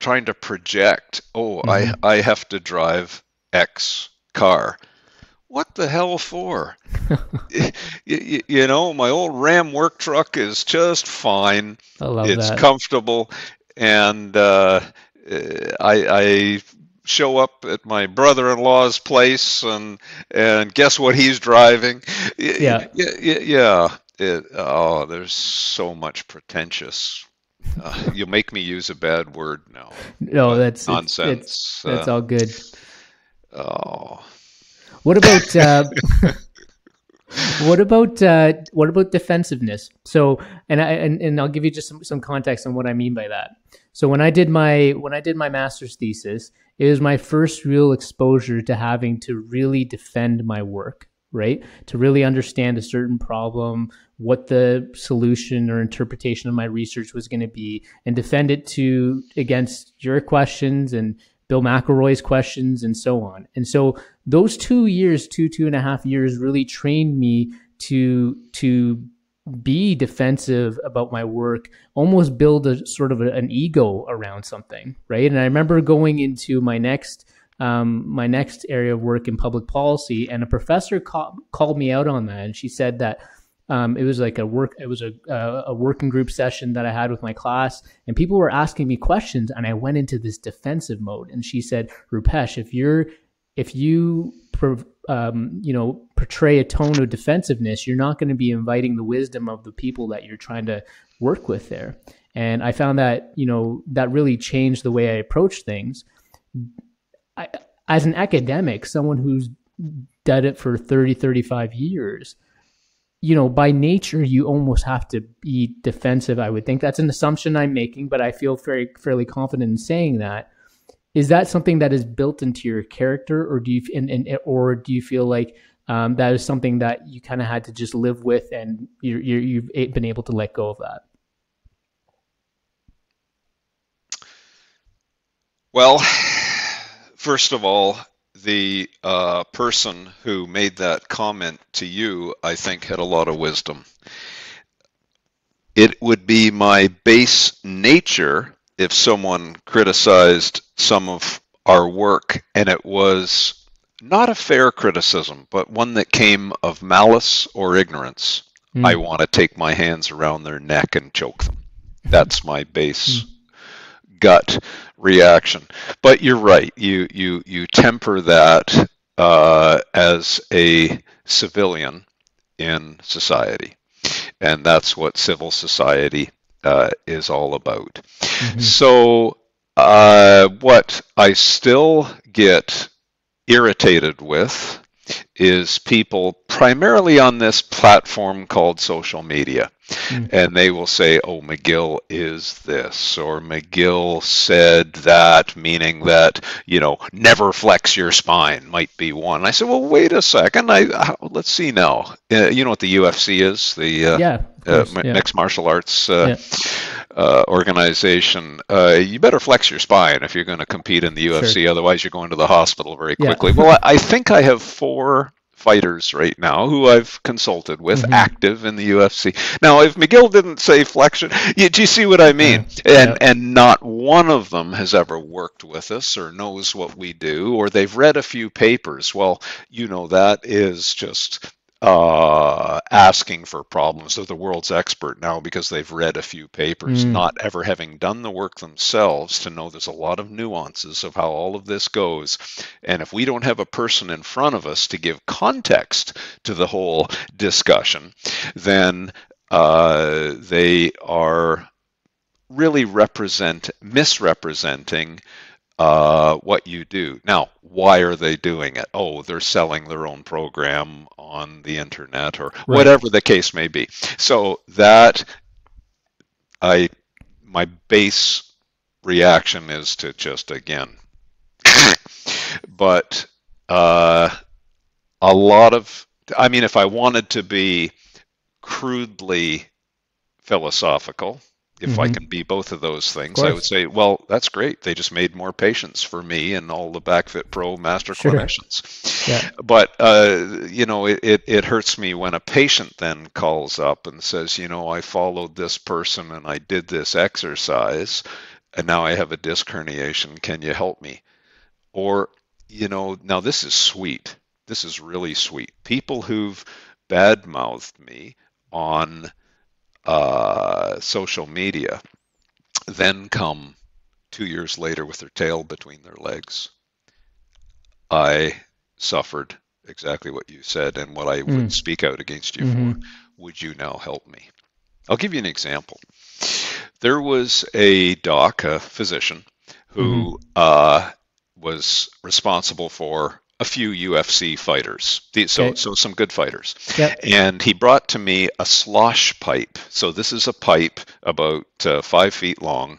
B: trying to project. Oh, mm-hmm. I I have to drive X car what the hell for? you, you, know, my old Ram work truck is just fine.
A: I love
B: it's
A: that.
B: comfortable, and uh, I, I show up at my brother-in-law's place, and and guess what he's driving?
A: Yeah,
B: yeah, yeah. It, oh, there's so much pretentious. Uh, you'll make me use a bad word now.
A: No, that's
B: nonsense.
A: It's, it's, that's uh, all good.
B: Oh,
A: what about uh, what about uh, what about defensiveness? So, and I and, and I'll give you just some, some context on what I mean by that. So when I did my when I did my master's thesis, it was my first real exposure to having to really defend my work, right? To really understand a certain problem, what the solution or interpretation of my research was going to be, and defend it to against your questions and Bill McIlroy's questions and so on. And so those two years, two, two and a half years really trained me to, to be defensive about my work, almost build a sort of a, an ego around something. Right. And I remember going into my next, um, my next area of work in public policy and a professor call, called me out on that. And she said that, um, it was like a work it was a, a working group session that i had with my class and people were asking me questions and i went into this defensive mode and she said rupesh if you're if you um, you know portray a tone of defensive,ness you're not going to be inviting the wisdom of the people that you're trying to work with there and i found that you know that really changed the way i approach things I, as an academic someone who's done it for 30 35 years you know, by nature, you almost have to be defensive. I would think that's an assumption I'm making, but I feel very fairly confident in saying that. Is that something that is built into your character, or do you and, and or do you feel like um, that is something that you kind of had to just live with, and you you've been able to let go of that?
B: Well, first of all, the uh, person who made that comment to you, I think, had a lot of wisdom. It would be my base nature if someone criticized some of our work and it was not a fair criticism, but one that came of malice or ignorance. Mm. I want to take my hands around their neck and choke them. That's my base mm gut reaction. But you're right. You you you temper that uh, as a civilian in society, and that's what civil society uh, is all about. Mm-hmm. So uh, what I still get irritated with is people primarily on this platform called social media. Mm. And they will say, oh, McGill is this, or McGill said that, meaning that, you know, never flex your spine might be one. I said, well, wait a second. I, how, let's see now. Uh, you know what the UFC is? The uh,
A: yeah,
B: uh, yeah. mixed martial arts uh, yeah. Uh, organization. Uh, you better flex your spine if you're going to compete in the UFC. Sure. Otherwise, you're going to the hospital very quickly. Well, I think I have four fighters right now who I've consulted with mm-hmm. active in the UFC. Now, if McGill didn't say flexion, you, do you see what I mean? Yeah. And yeah. and not one of them has ever worked with us or knows what we do or they've read a few papers. Well, you know that is just uh, asking for problems. They're the world's expert now because they've read a few papers,
A: Mm.
B: not ever having done the work themselves to know there's a lot of nuances of how all of this goes. And if we don't have a person in front of us to give context to the whole discussion, then uh, they are really represent misrepresenting uh, what you do. Now, why are they doing it? Oh, they're selling their own program on the internet or
A: Right.
B: whatever the case may be. So that I my base reaction is to just again but uh, a lot of I mean if I wanted to be crudely philosophical if I
A: Mhm.
B: can be both of those things, I would say, well, that's great. They just made more patients for me and all the BackFit Pro master
A: Sure.
B: clinicians.
A: Yeah.
B: But uh, you know, it, it it hurts me when a patient then calls up and says, you know, I followed this person and I did this exercise, and now I have a disc herniation. Can you help me? Or you know, now this is sweet. This is really sweet. People who've badmouthed me on uh, social media then come two years later with their tail between their legs. I suffered exactly what you said and what I would
A: Mm.
B: speak out against you
A: Mhm.
B: for. Would you now help me? I'll give you an example. There was a doc, a physician, who uh, was responsible for a few UFC fighters. So,
A: Okay.
B: so some good fighters.
A: Yep.
B: And he brought to me a slosh pipe. So this is a pipe about uh, five feet long,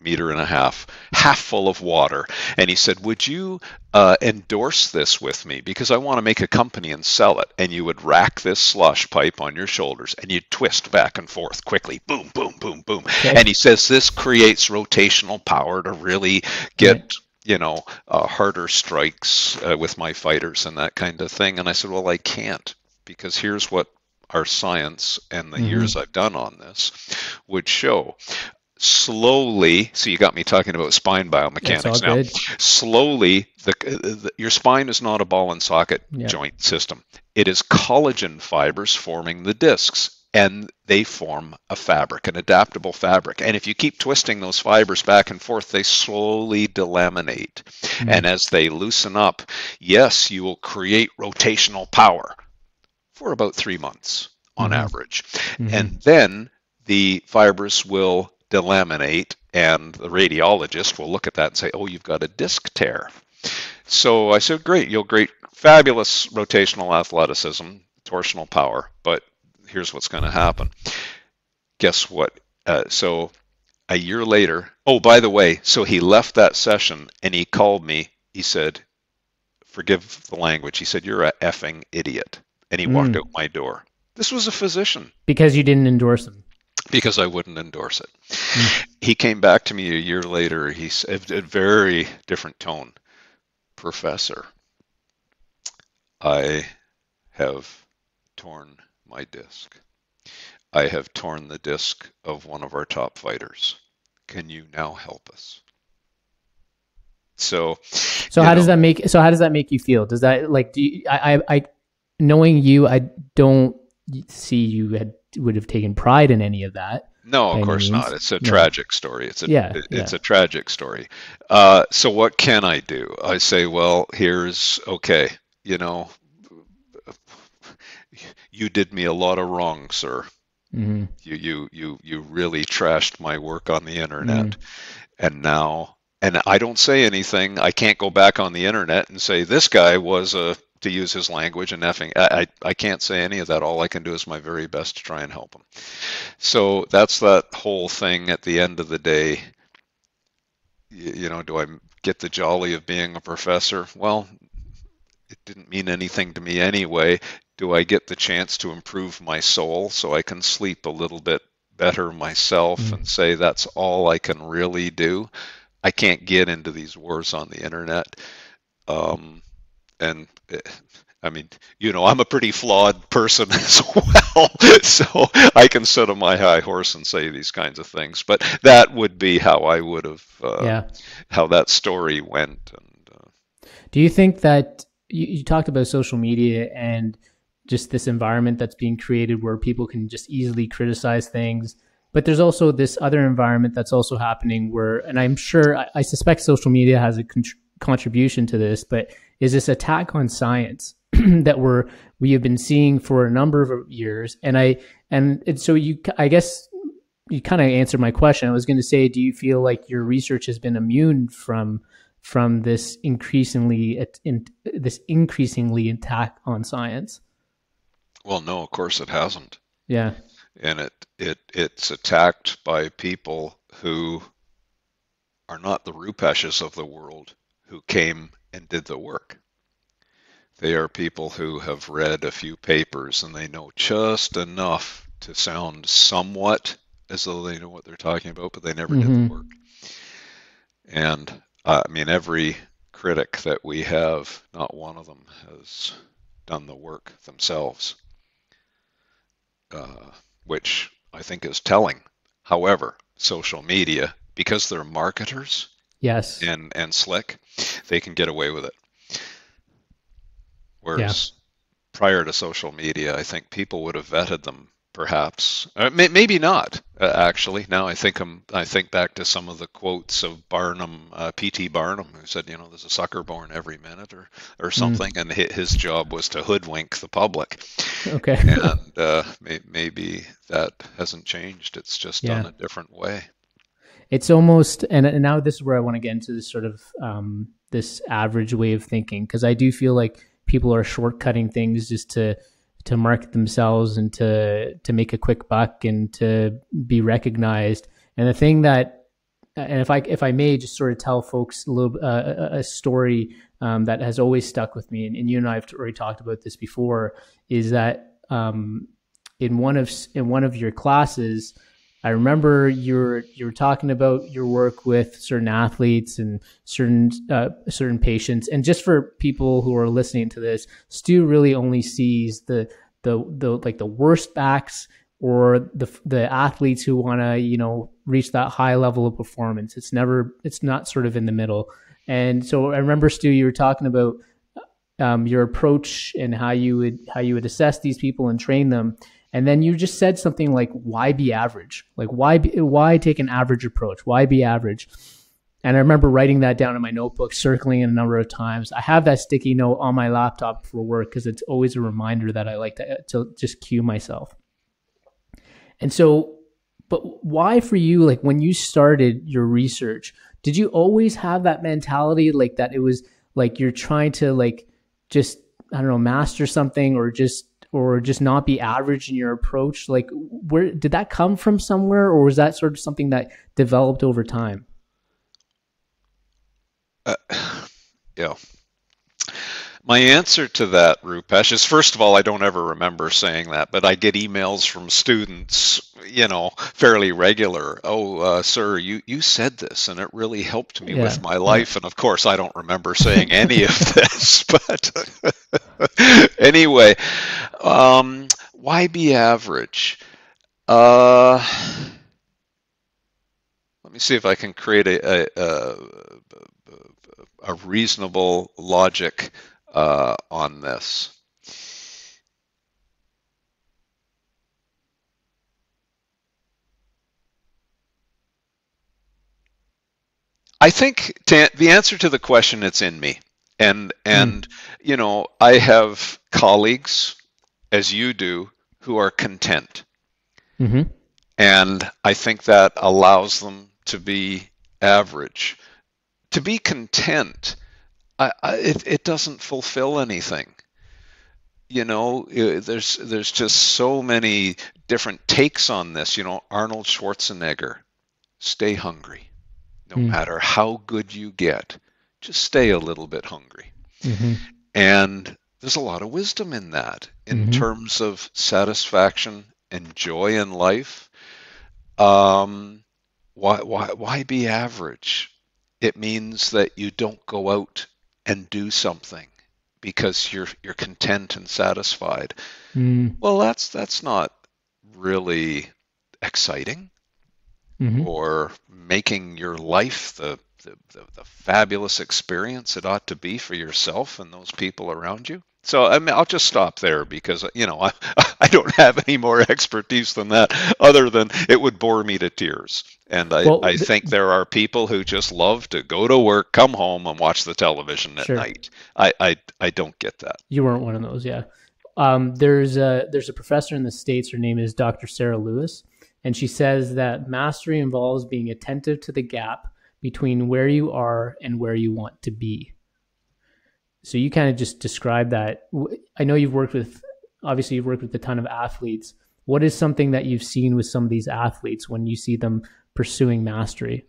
B: meter and a half, half full of water. And he said, "Would you uh, endorse this with me? Because I want to make a company and sell it." And you would rack this slosh pipe on your shoulders, and you'd twist back and forth quickly, boom, boom, boom, boom.
A: Okay.
B: And he says this creates rotational power to really get.
A: Right.
B: You know, uh, harder strikes uh, with my fighters and that kind of thing. And I said, Well, I can't because here's what our science and the
A: Mhm.
B: years I've done on this would show. Slowly, so you got me talking about spine biomechanics now.
A: good.
B: Slowly, the, the your spine is not a ball and socket joint system. It is collagen fibers forming the discs, and they form a fabric, an adaptable fabric. And if you keep twisting those fibers back and forth, they slowly delaminate.
A: Mhm.
B: And as they loosen up, yes, you will create rotational power for about three months on
A: Mhm.
B: average.
A: Mhm.
B: And then the fibers will delaminate, and the radiologist will look at that and say, Oh, you've got a disc tear. So I said, Great, you'll great, fabulous rotational athleticism, torsional power, but here's what's going to happen. Guess what? Uh, so a year later, oh, by the way, so he left that session and he called me. He said, Forgive the language. He said, You're a effing idiot. And he walked
A: Mm.
B: out my door. This was a physician
A: because you didn't endorse him.
B: because I wouldn't endorse it.
A: Mm.
B: He came back to me a year later. He said a very different tone. Professor, I have torn my disc. I have torn the disc of one of our top fighters. Can you now help us? So,
A: So how does that make? So how does that make you feel? Does that like? Do you, I, I I knowing you, I don't see you had would have taken pride in any of that.
B: No, of course
A: means.
B: not. It's a
A: No.
B: tragic story. It's a
A: Yeah,
B: it's
A: yeah.
B: a tragic story. Uh, so what can I do? I say, well, here's okay. You know, you did me a lot of wrong, sir.
A: hmm
B: You you you you really trashed my work on the internet,
A: Mm.
B: and now and I don't say anything. I can't go back on the internet and say this guy was a to use his language and effing. I, I I can't say any of that. All I can do is my very best to try and help him. So that's that whole thing. At the end of the day, you, you know, do I get the jolly of being a professor? Well, it didn't mean anything to me anyway. Do I get the chance to improve my soul so I can sleep a little bit better myself
A: Mm.
B: and say that's all I can really do? I can't get into these wars on the internet. Um, and eh, I mean, you know, I'm a pretty flawed person as well, so I can sit on my high horse and say these kinds of things. But that would be how I would have, uh,
A: yeah.
B: how that story went. And uh,
A: Do you think that you, you talked about social media and just this environment that's being created where people can just easily criticize things. But there's also this other environment that's also happening where, and I'm sure, I, I suspect social media has a con- contribution to this, but is this attack on science that we're we have been seeing for a number of years, and I and, and so you, I guess you kind of answered my question. I was going to say, do you feel like your research has been immune from from this increasingly in, this increasingly attack on science?
B: Well, no, of course it hasn't.
A: Yeah,
B: and it it it's attacked by people who are not the Rupeshes of the world who came and did the work. They are people who have read a few papers and they know just enough to sound somewhat as though they know what they're talking about, but they never mm-hmm. did the mm-hmm. work. And uh, I mean, every critic that we have, not one of them has done the work themselves, uh, which I think is telling. However, social media, because they're marketers,
A: yes,
B: and and slick, they can get away with it. Whereas yeah. prior to social media, I think people would have vetted them perhaps uh, may, maybe not uh, actually now i think i'm i think back to some of the quotes of barnum uh, pt barnum who said you know there's a sucker born every minute or or mm. something mm. and his job was to hoodwink the public
A: okay
B: and uh, may, maybe that hasn't changed it's just yeah. done a different way
A: it's almost and, and now this is where i want to get into this sort of um, this average way of thinking because i do feel like people are shortcutting things just to to market themselves and to to make a quick buck and to be recognized. And the thing that and if I if I may just sort of tell folks a little uh, a story um, that has always stuck with me, and, and, you and I have already talked about this before, is that um, in one of in one of your classes, I remember you were you were talking about your work with certain athletes and certain uh, certain patients, and just for people who are listening to this, Stu really only sees the the the like the worst backs or the the athletes who want to you know reach that high level of performance. It's never it's not sort of in the middle. And so I remember Stu, you were talking about um, your approach and how you would how you would assess these people and train them and then you just said something like why be average? Like why be, why take an average approach? Why be average? And i remember writing that down in my notebook circling it a number of times. I have that sticky note on my laptop for work because it's always a reminder that i like to, to just cue myself. And so but why for you like when you started your research did you always have that mentality like that it was like you're trying to like just i don't know master something or just or just not be average in your approach? Like where did that come from somewhere or was that sort of something that developed over time?
B: Uh, yeah. My answer to that, Rupesh, is first of all, I don't ever remember saying that, but I get emails from students, you know, fairly regular. Oh, uh, sir, you, you said this, and it really helped me yeah. with my life. And of course, I don't remember saying any of this, but anyway, um, why be average? Uh, let me see if I can create a, a, a, a reasonable logic uh, on this. I think to, the answer to the question it's in me. And and mm. you know, I have colleagues as you do who are content. Mm-hmm. And I think that allows them to be average. To be content I, I, it, it doesn't fulfill anything. You know, there's there's just so many different takes on this. You know, Arnold Schwarzenegger, stay hungry, no mm. matter how good you get, just stay a little bit hungry. Mm-hmm. And there's a lot of wisdom in that, in mm-hmm. terms of satisfaction and joy in life. Um, why why why be average? It means that you don't go out and do something because you're you're content and satisfied. Mm. Well, that's that's not really exciting mm-hmm. or making your life the, the, the, the, fabulous experience it ought to be for yourself and those people around you. So I mean, I'll just stop there because you know I I don't have any more expertise than that, other than it would bore me to tears. And I, well, I think there are people who just love to go to work, come home, and watch the television at sure. night. I, I I don't get that.
A: You weren't one of those, yeah. Um, there's a there's a professor in the states. Her name is Dr. Sarah Lewis, and she says that mastery involves being attentive to the gap between where you are and where you want to be. So you kind of just describe that. I know you've worked with, obviously, you've worked with a ton of athletes. What is something that you've seen with some of these athletes when you see them pursuing mastery?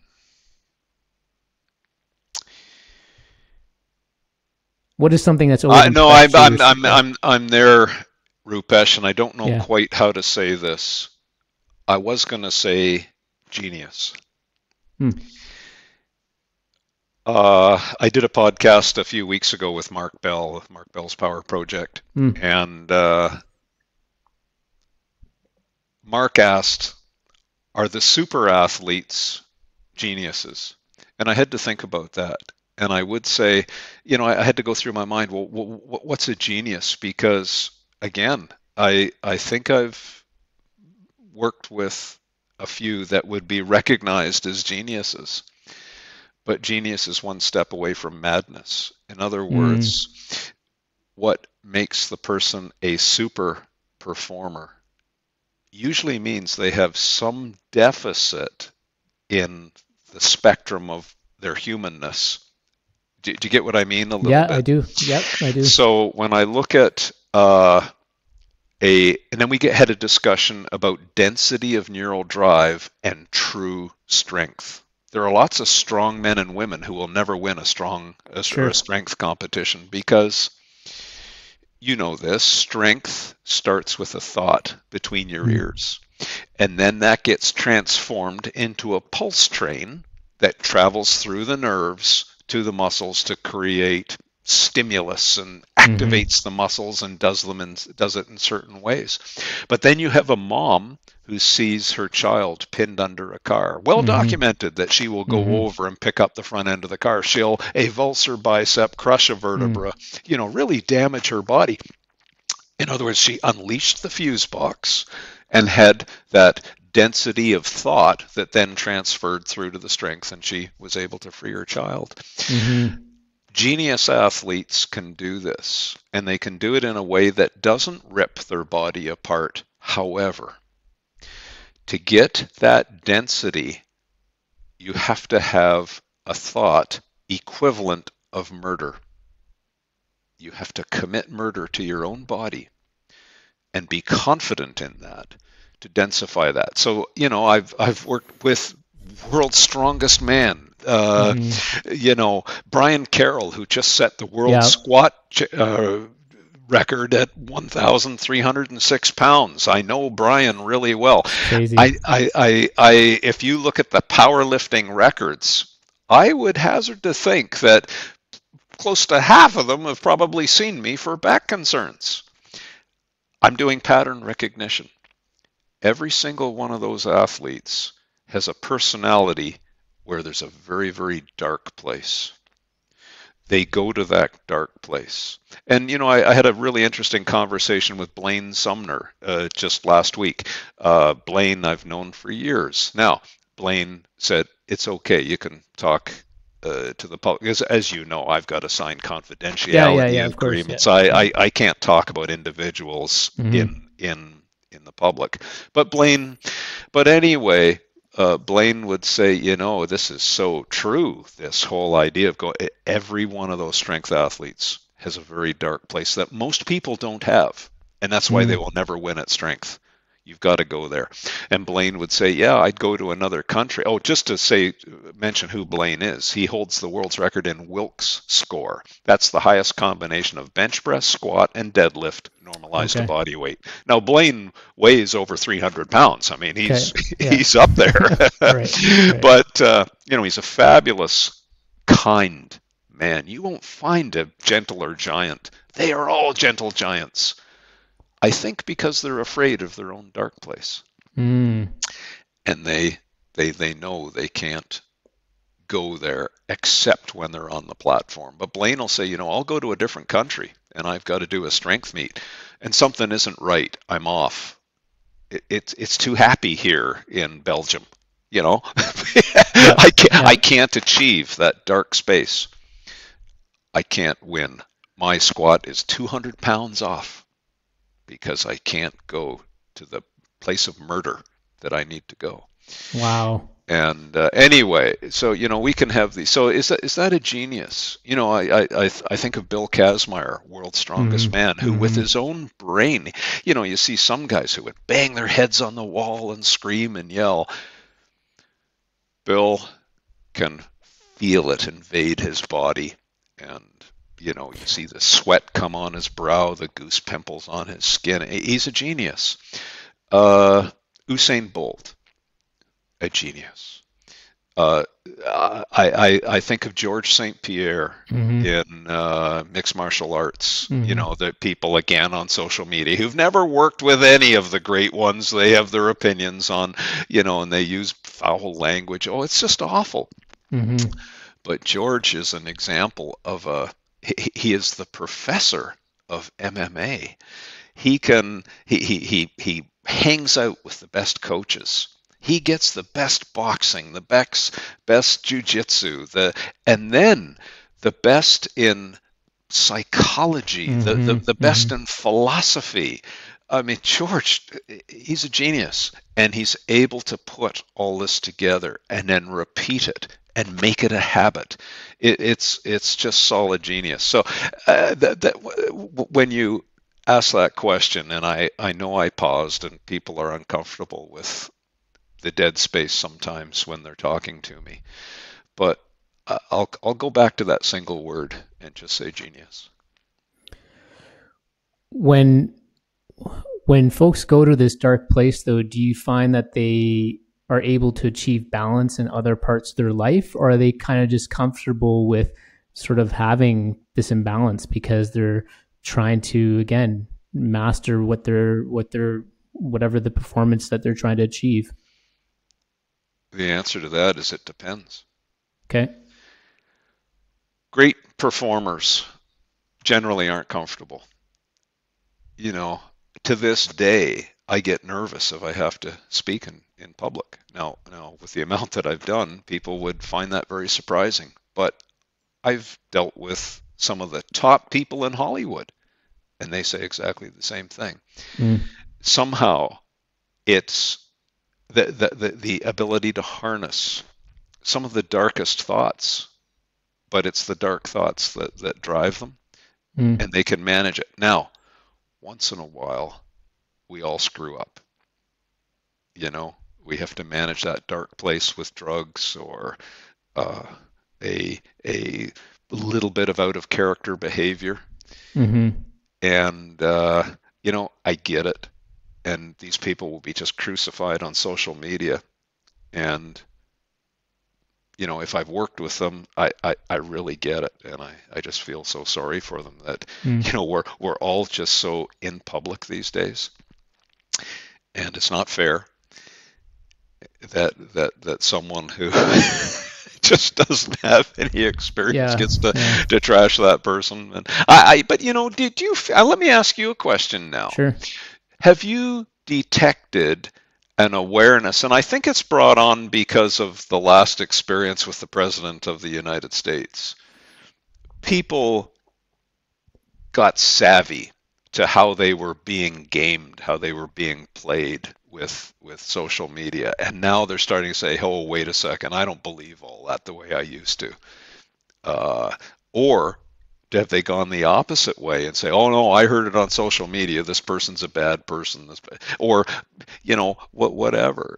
A: What is something that's
B: uh, no, I'm I'm, I'm I'm I'm there, Rupesh, and I don't know yeah. quite how to say this. I was going to say genius. Hmm. Uh, I did a podcast a few weeks ago with Mark Bell, Mark Bell's Power Project, hmm. and uh, Mark asked, "Are the super athletes geniuses?" And I had to think about that and I would say, you know, I, I had to go through my mind. Well, what's a genius? Because again, I I think I've worked with a few that would be recognized as geniuses, but genius is one step away from madness. In other hmm. words, mm. what makes the person a super performer usually means they have some deficit in the spectrum of their humanness do, do, you get what I mean?
A: A little yeah, bit? I do. Yep, I do.
B: So when I look at uh, a, and then we get had a discussion about density of neural drive and true strength. There are lots of strong men and women who will never win a strong a, sure. a strength competition because you know this strength starts with a thought between your mm. ears and then that gets transformed into a pulse train that travels through the nerves to the muscles to create stimulus and mm-hmm. activates mm-hmm. the muscles and does them in, does it in certain ways. But then you have a mom who sees her child pinned under a car. Well mm-hmm. documented that she will go mm-hmm. over and pick up the front end of the car. She'll avulse her bicep, crush a vertebra, mm. you know, really damage her body. In other words, she unleashed the fuse box and had that density of thought that then transferred through to the strength, and she was able to free her child. Mm-hmm. Genius athletes can do this, and they can do it in a way that doesn't rip their body apart. However, to get that density, you have to have a thought equivalent of murder. You have to commit murder to your own body and be confident in that to densify that. So you know, I've I've worked with world's strongest man. Uh, mm-hmm. You know, Brian Carroll, who just set the world squat uh, record at 1,306 pounds. I know Brian really well. Crazy. I, I, I, I, if you look at the powerlifting records, I would hazard to think that close to half of them have probably seen me for back concerns. I'm doing pattern recognition every single one of those athletes has a personality where there's a very, very dark place. They go to that dark place. And, you know, I, I had a really interesting conversation with Blaine Sumner uh, just last week. Uh, Blaine, I've known for years. Now, Blaine said, it's okay, you can talk uh, to the public. As, as you know, I've got to sign confidentiality yeah, yeah, yeah, agreements. Course. I, I, I can't talk about individuals mm-hmm. in in in the public. But Blaine, but anyway, uh, Blaine would say, you know, this is so true. This whole idea of going, every one of those strength athletes has a very dark place that most people don't have, and that's why mm. they will never win at strength. You've got to go there. And Blaine would say, Yeah, I'd go to another country. Oh, just to say, mention who Blaine is. He holds the world's record in Wilks score. That's the highest combination of bench press, squat, and deadlift normalized okay. to body weight. Now, Blaine weighs over 300 pounds. I mean, he's okay. yeah. he's up there. right. Right. But, uh, you know, he's a fabulous, kind man. You won't find a gentler giant. They are all gentle giants. I think because they're afraid of their own dark place. Mm. And they they they know they can't go there except when they're on the platform. But Blaine will say, you know, I'll go to a different country and I've got to do a strength meet, and something isn't right, I'm off. It, it's it's too happy here in Belgium, you know. yeah, I can't yeah. I can't achieve that dark space. I can't win. My squat is 200 pounds off because I can't go to the place of murder that I need to go.
A: Wow.
B: And uh, anyway, so you know we can have these. So is that is that a genius? You know, I I I think of Bill Kazmaier, world's strongest mm-hmm. man, who mm-hmm. with his own brain, you know, you see some guys who would bang their heads on the wall and scream and yell. Bill can feel it invade his body, and you know you see the sweat come on his brow, the goose pimples on his skin. He's a genius. Uh, Usain Bolt a genius. Uh, I, I, I think of George St. Pierre mm-hmm. in uh, mixed martial arts. Mm-hmm. You know, the people again on social media who've never worked with any of the great ones. They have their opinions on, you know, and they use foul language. Oh, it's just awful. Mm-hmm. But George is an example of a. He, is the professor of MMA. He can he he he, he hangs out with the best coaches he gets the best boxing, the best best jujitsu, the and then the best in psychology, mm-hmm, the, the, the best mm-hmm. in philosophy. I mean, George, he's a genius, and he's able to put all this together and then repeat it and make it a habit. It, it's it's just solid genius. So uh, that, that, when you ask that question, and I I know I paused, and people are uncomfortable with the dead space sometimes when they're talking to me. But I'll I'll go back to that single word and just say genius.
A: When when folks go to this dark place though, do you find that they are able to achieve balance in other parts of their life or are they kind of just comfortable with sort of having this imbalance because they're trying to again master what they're what they're whatever the performance that they're trying to achieve?
B: The answer to that is it depends.
A: Okay.
B: Great performers generally aren't comfortable. You know, to this day, I get nervous if I have to speak in, in public. Now, now, with the amount that I've done, people would find that very surprising. But I've dealt with some of the top people in Hollywood, and they say exactly the same thing. Mm. Somehow, it's the, the, the, the ability to harness some of the darkest thoughts, but it's the dark thoughts that, that drive them, mm. and they can manage it. Now, once in a while, we all screw up. You know, we have to manage that dark place with drugs or uh, a a little bit of out of character behavior. Mm-hmm. And uh, you know, I get it and these people will be just crucified on social media and you know if i've worked with them i i, I really get it and i i just feel so sorry for them that mm. you know we're we're all just so in public these days and it's not fair that that that someone who just doesn't have any experience yeah, gets to, yeah. to trash that person and I, I but you know did you uh, let me ask you a question now
A: sure
B: have you detected an awareness, and I think it's brought on because of the last experience with the President of the United States? People got savvy to how they were being gamed, how they were being played with with social media, and now they're starting to say, "Oh, wait a second, I don't believe all that the way I used to," uh, or have they gone the opposite way and say, "Oh no, I heard it on social media. This person's a bad person," this, or you know, what, whatever.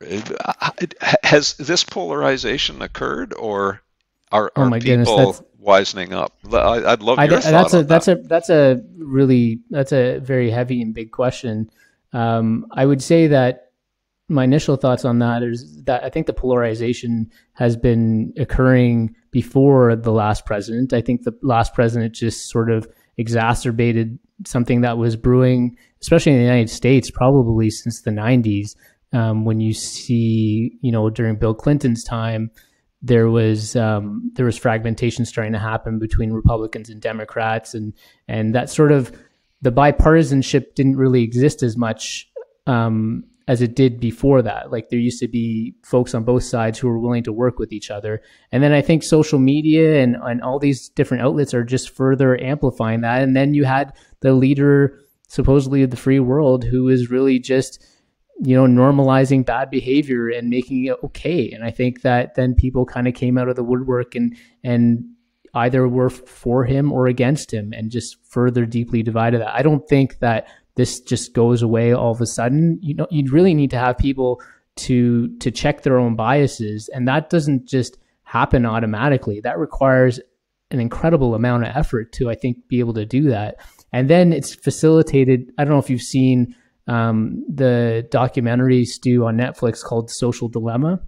B: Has this polarization occurred, or are, oh are people goodness, wisening up? I, would love your I,
A: that's
B: a
A: that's a that's a really that's a very heavy and big question. Um, I would say that my initial thoughts on that is that I think the polarization has been occurring before the last president. I think the last president just sort of exacerbated something that was brewing, especially in the United States, probably since the 90s. Um, when you see, you know, during Bill Clinton's time, there was um, there was fragmentation starting to happen between Republicans and Democrats, and and that sort of the bipartisanship didn't really exist as much um, as it did before that. Like there used to be folks on both sides who were willing to work with each other, and then I think social media and and all these different outlets are just further amplifying that. And then you had the leader, supposedly of the free world, who is really just you know, normalizing bad behavior and making it okay. And I think that then people kind of came out of the woodwork and and either were for him or against him and just further deeply divided that. I don't think that this just goes away all of a sudden. You know, you'd really need to have people to to check their own biases and that doesn't just happen automatically. That requires an incredible amount of effort to I think be able to do that. And then it's facilitated, I don't know if you've seen um, the documentary Stu on Netflix called Social Dilemma.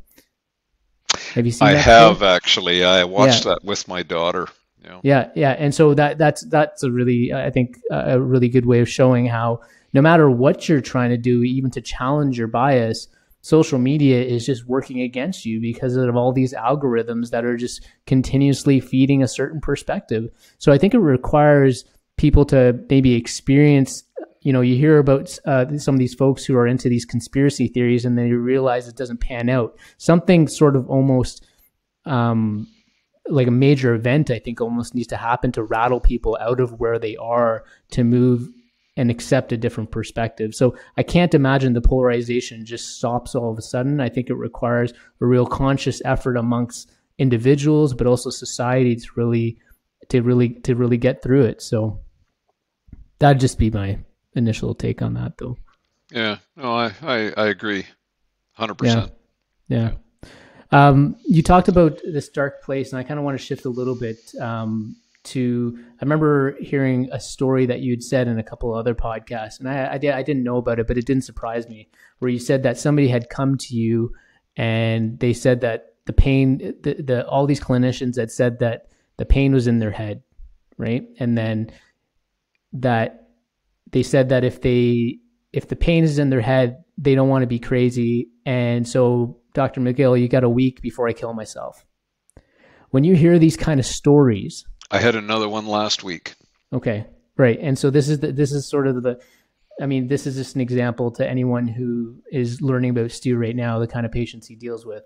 B: Have you seen? I have too? actually. I watched yeah. that with my daughter.
A: Yeah. yeah, yeah, and so that that's that's a really I think a really good way of showing how no matter what you're trying to do, even to challenge your bias, social media is just working against you because of all these algorithms that are just continuously feeding a certain perspective. So I think it requires people to maybe experience you know, you hear about uh, some of these folks who are into these conspiracy theories, and then you realize it doesn't pan out. Something sort of almost um, like a major event, I think, almost needs to happen to rattle people out of where they are to move and accept a different perspective. So I can't imagine the polarization just stops all of a sudden. I think it requires a real conscious effort amongst individuals, but also society to really, to really, to really get through it. So that'd just be my initial take on that, though.
B: Yeah, no, I I, I agree, hundred
A: yeah.
B: percent.
A: Yeah. Um, you talked about this dark place, and I kind of want to shift a little bit um, to. I remember hearing a story that you'd said in a couple other podcasts, and I, I, did, I didn't know about it, but it didn't surprise me. Where you said that somebody had come to you, and they said that the pain, the, the all these clinicians had said that the pain was in their head, right, and then that they said that if they if the pain is in their head, they don't want to be crazy. And so, Dr. McGill, you got a week before I kill myself. When you hear these kind of stories,
B: I had another one last week.
A: Okay, right. And so this is the, this is sort of the, I mean, this is just an example to anyone who is learning about Stu right now, the kind of patients he deals with.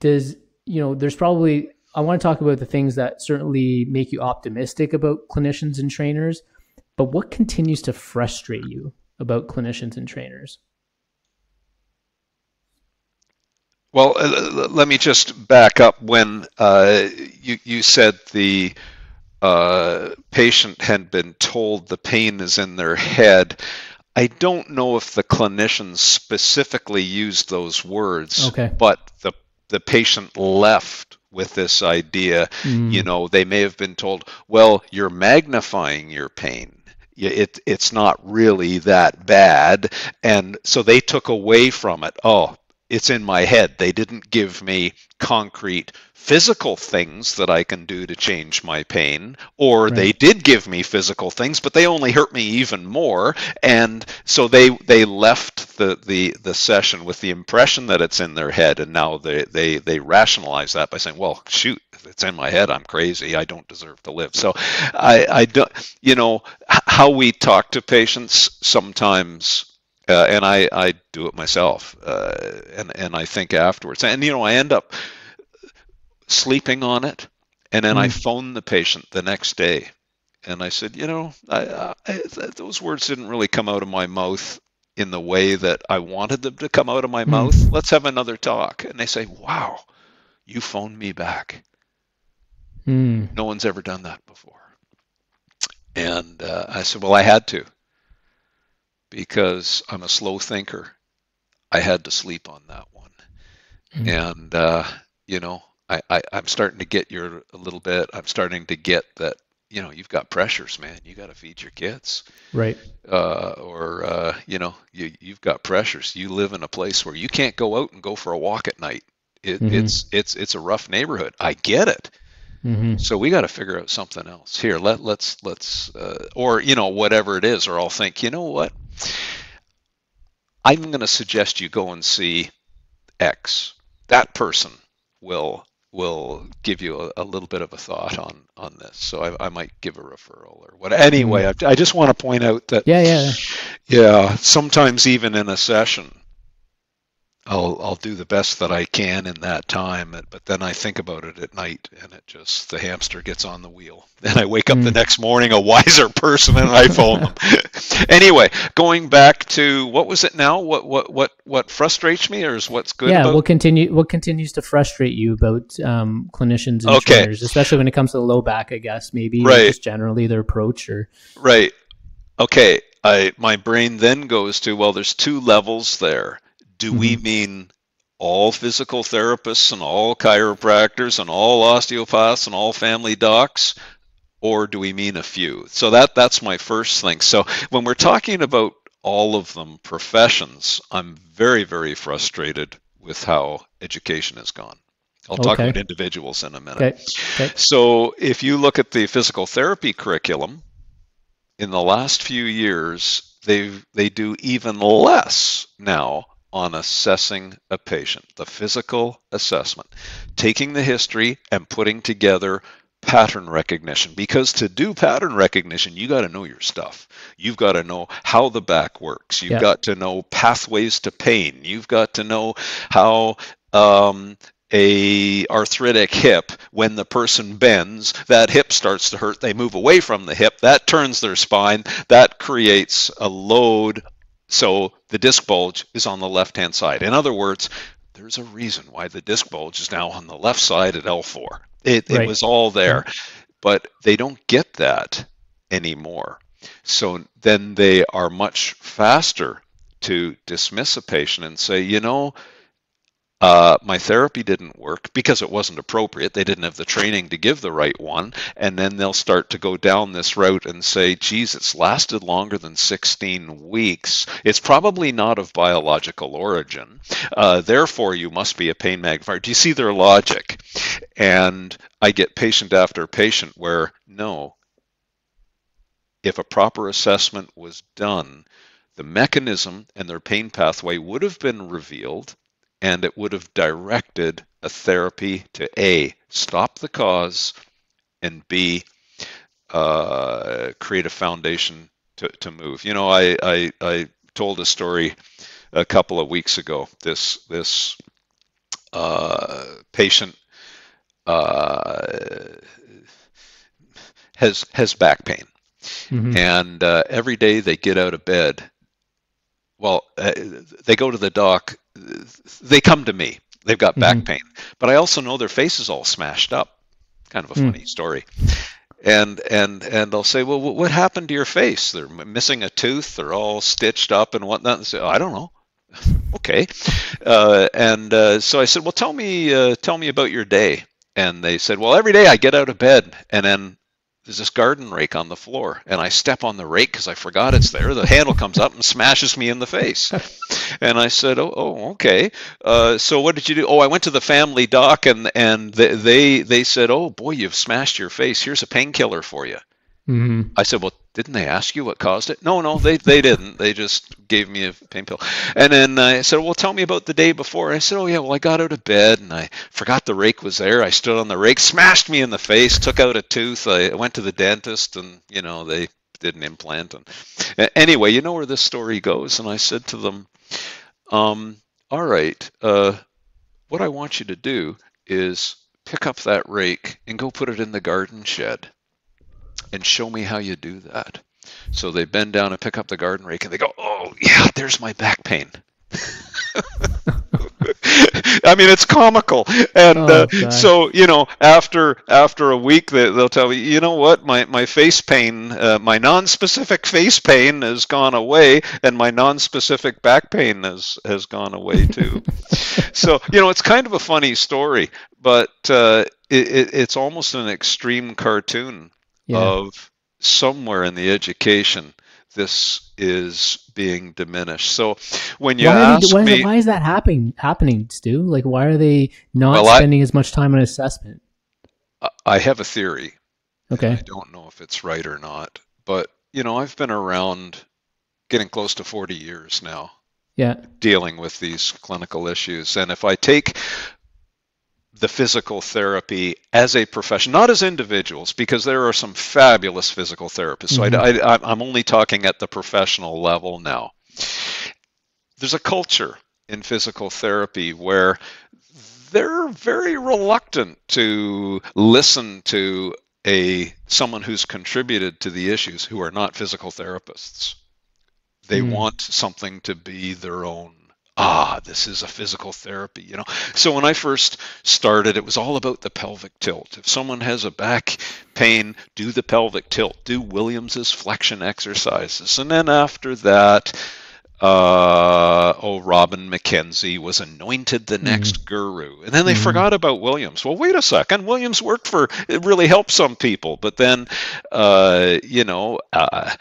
A: Does you know? There's probably I want to talk about the things that certainly make you optimistic about clinicians and trainers but what continues to frustrate you about clinicians and trainers?
B: Well, uh, let me just back up. When uh, you, you said the uh, patient had been told the pain is in their head, I don't know if the clinicians specifically used those words,
A: okay.
B: but the the patient left with this idea. Mm. You know, they may have been told, "Well, you're magnifying your pain." It it's not really that bad. And so they took away from it. Oh it's in my head they didn't give me concrete physical things that I can do to change my pain, or right. they did give me physical things, but they only hurt me even more. And so they they left the the the session with the impression that it's in their head, and now they they they rationalize that by saying, well, shoot, it's in my head. I'm crazy. I don't deserve to live. So I I don't you know how we talk to patients sometimes. Uh, and I, I do it myself, uh, and and I think afterwards, and you know I end up sleeping on it. And then mm. I phone the patient the next day and I said, you know, I, I, those words didn't really come out of my mouth in the way that I wanted them to come out of my mm. mouth. Let's have another talk. And they say, wow, you phoned me back. Mm. No one's ever done that before. And uh, I said, well, I had to because I'm a slow thinker. I had to sleep on that one. Mm. And, uh, you know, I, I I'm starting to get your a little bit. I'm starting to get that you know you've got pressures, man. You got to feed your kids,
A: right?
B: Uh, or uh, you know you you've got pressures. You live in a place where you can't go out and go for a walk at night. It, mm-hmm. It's it's it's a rough neighborhood. I get it. Mm-hmm. So we got to figure out something else here. Let let's let's uh, or you know whatever it is, or I'll think you know what. I'm going to suggest you go and see X. That person will will give you a, a, little bit of a thought on on this. So I, I might give a referral or what. Anyway, mm-hmm. I, I, just want to point out that
A: yeah, yeah,
B: yeah. Sometimes even in a session, I'll I'll do the best that I can in that time, but then I think about it at night, and it just the hamster gets on the wheel. And I wake up mm. the next morning a wiser person, and I phone them. anyway, going back to what was it now? What what what what frustrates me, or is what's good?
A: Yeah,
B: about...
A: what continue what continues to frustrate you about um, clinicians and okay. trainers, especially when it comes to the low back, I guess maybe right. just generally their approach or
B: right. Okay, I my brain then goes to well, there's two levels there do mm-hmm. we mean all physical therapists and all chiropractors and all osteopaths and all family docs or do we mean a few so that that's my first thing so when we're talking about all of them professions i'm very very frustrated with how education has gone i'll okay. talk about individuals in a minute okay. Okay. so if you look at the physical therapy curriculum in the last few years they they do even less now on assessing a patient, the physical assessment, taking the history and putting together pattern recognition. Because to do pattern recognition you got to know your stuff. You've got to know how the back works. You've yeah. got to know pathways to pain. You've got to know how um, a arthritic hip when the person bends that hip starts to hurt they move away from the hip that turns their spine that creates a load so the disc bulge is on the left hand side. In other words, there's a reason why the disc bulge is now on the left side at L4. It, right. it was all there, but they don't get that anymore. So then they are much faster to dismiss a patient and say, you know, uh, my therapy didn't work because it wasn't appropriate. They didn't have the training to give the right one. And then they'll start to go down this route and say, geez, it's lasted longer than 16 weeks. It's probably not of biological origin. Uh, therefore, you must be a pain magnifier. Do you see their logic? And I get patient after patient where, no, if a proper assessment was done, the mechanism and their pain pathway would have been revealed and it would have directed a therapy to A, stop the cause, and B, uh, create a foundation to, to move. You know, I, I, I told a story a couple of weeks ago. This, this uh, patient uh, has, has back pain. Mm-hmm. And uh, every day they get out of bed, well, uh, they go to the doc they come to me. They've got back mm-hmm. pain, but I also know their face is all smashed up. Kind of a mm. funny story. And and and they'll say, well, what happened to your face? They're missing a tooth. They're all stitched up and whatnot. And say, oh, I don't know. okay. Uh, and uh, so I said, well, tell me uh, tell me about your day. And they said, well, every day I get out of bed and then there's this garden rake on the floor and i step on the rake because i forgot it's there. The handle comes up and smashes me in the face. And i said oh, oh okay. Uh, so what did you do? Oh i went to the family doc and and they they said oh boy you've smashed your face. Here's a painkiller for you. Mm-hmm. I said, "Well, didn't they ask you what caused it?" No, no, they they didn't. They just gave me a pain pill. And then I said, "Well, tell me about the day before." I said, "Oh yeah, well, I got out of bed and I forgot the rake was there. I stood on the rake, smashed me in the face, took out a tooth. I went to the dentist, and you know they did an implant. And anyway, you know where this story goes. And I said to them, um, "All right, uh, what I want you to do is." Pick up that rake and go put it in the garden shed and show me how you do that. So they bend down and pick up the garden rake and they go, oh, yeah, there's my back pain. I mean, it's comical, and oh, uh, so you know, after after a week, they, will tell you, you know what, my my face pain, uh, my non-specific face pain has gone away, and my non-specific back pain has has gone away too. so you know, it's kind of a funny story, but uh, it, it, it's almost an extreme cartoon yeah. of somewhere in the education this is being diminished. So when you
A: why
B: ask
A: why,
B: me,
A: why is that happening? Happening, Stu? Like, why are they not well, spending I, as much time on assessment?
B: I have a theory.
A: Okay.
B: I don't know if it's right or not, but you know, I've been around getting close to 40 years now.
A: Yeah.
B: Dealing with these clinical issues, and if I take the physical therapy as a profession, not as individuals, because there are some fabulous physical therapists. So mm-hmm. I, I, I'm only talking at the professional level now. There's a culture in physical therapy where they're very reluctant to listen to a someone who's contributed to the issues who are not physical therapists. They mm. want something to be their own ah, this is a physical therapy, you know. So when I first started, it was all about the pelvic tilt. If someone has a back pain, do the pelvic tilt, do Williams's flexion exercises. And then after that, uh, oh, Robin McKenzie was anointed the next mm guru. And then they mm forgot about Williams. Well, wait a second. Williams worked for, it really helped some people. But then, uh, you know, uh,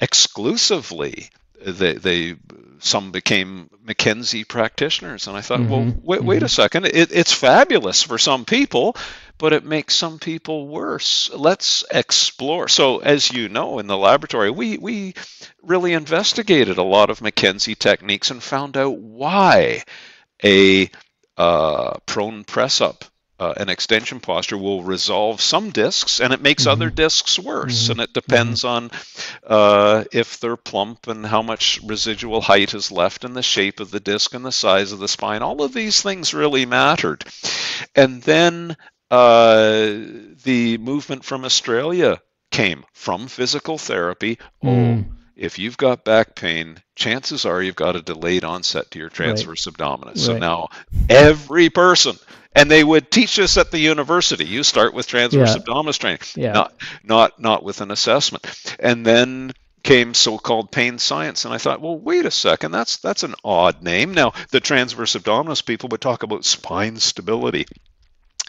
B: exclusively, they, they some became McKenzie practitioners, and I thought, mm-hmm. well, wait, wait a mm-hmm. second, it, it's fabulous for some people, but it makes some people worse. Let's explore. So, as you know, in the laboratory, we we really investigated a lot of McKenzie techniques and found out why a uh, prone press up uh, an extension posture will resolve some discs and it makes mm-hmm. other discs worse. Mm-hmm. And it depends mm-hmm. on uh, if they're plump and how much residual height is left and the shape of the disc and the size of the spine. All of these things really mattered. And then uh, the movement from Australia came from physical therapy. Oh, mm. if you've got back pain, chances are you've got a delayed onset to your transverse right. abdominis. Right. So now every person and they would teach us at the university. You start with transverse yeah. abdominis training, yeah. not not not with an assessment, and then came so-called pain science and i thought well wait a second that's that's an odd name now the transverse abdominis people would talk about spine stability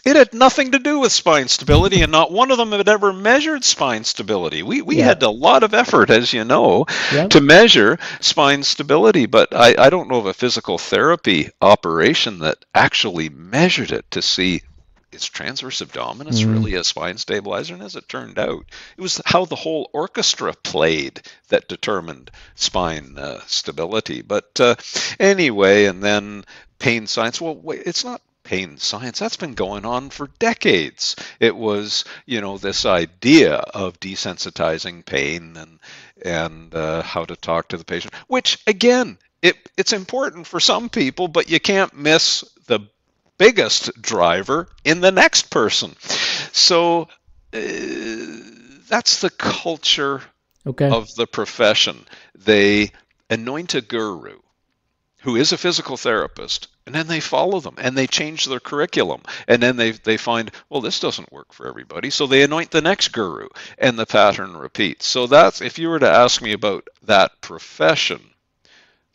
B: it had nothing to do with spine stability, and not one of them had ever measured spine stability. We, we yeah. had a lot of effort, as you know, yeah. to measure spine stability, but I, I don't know of a physical therapy operation that actually measured it to see is transverse abdominis mm. really a spine stabilizer? And as it turned out, it was how the whole orchestra played that determined spine uh, stability. But uh, anyway, and then pain science. Well, wait, it's not pain science. That's been going on for decades. It was you know this idea of desensitizing pain and and uh, how to talk to the patient which again it, it's important for some people but you can't miss the biggest driver in the next person. So uh, that's the culture okay. of the profession. They anoint a guru who is a physical therapist and then they follow them and they change their curriculum. And then they, they find well this doesn't work for everybody so they anoint the next guru and the pattern repeats. So that's if you were to ask me about that profession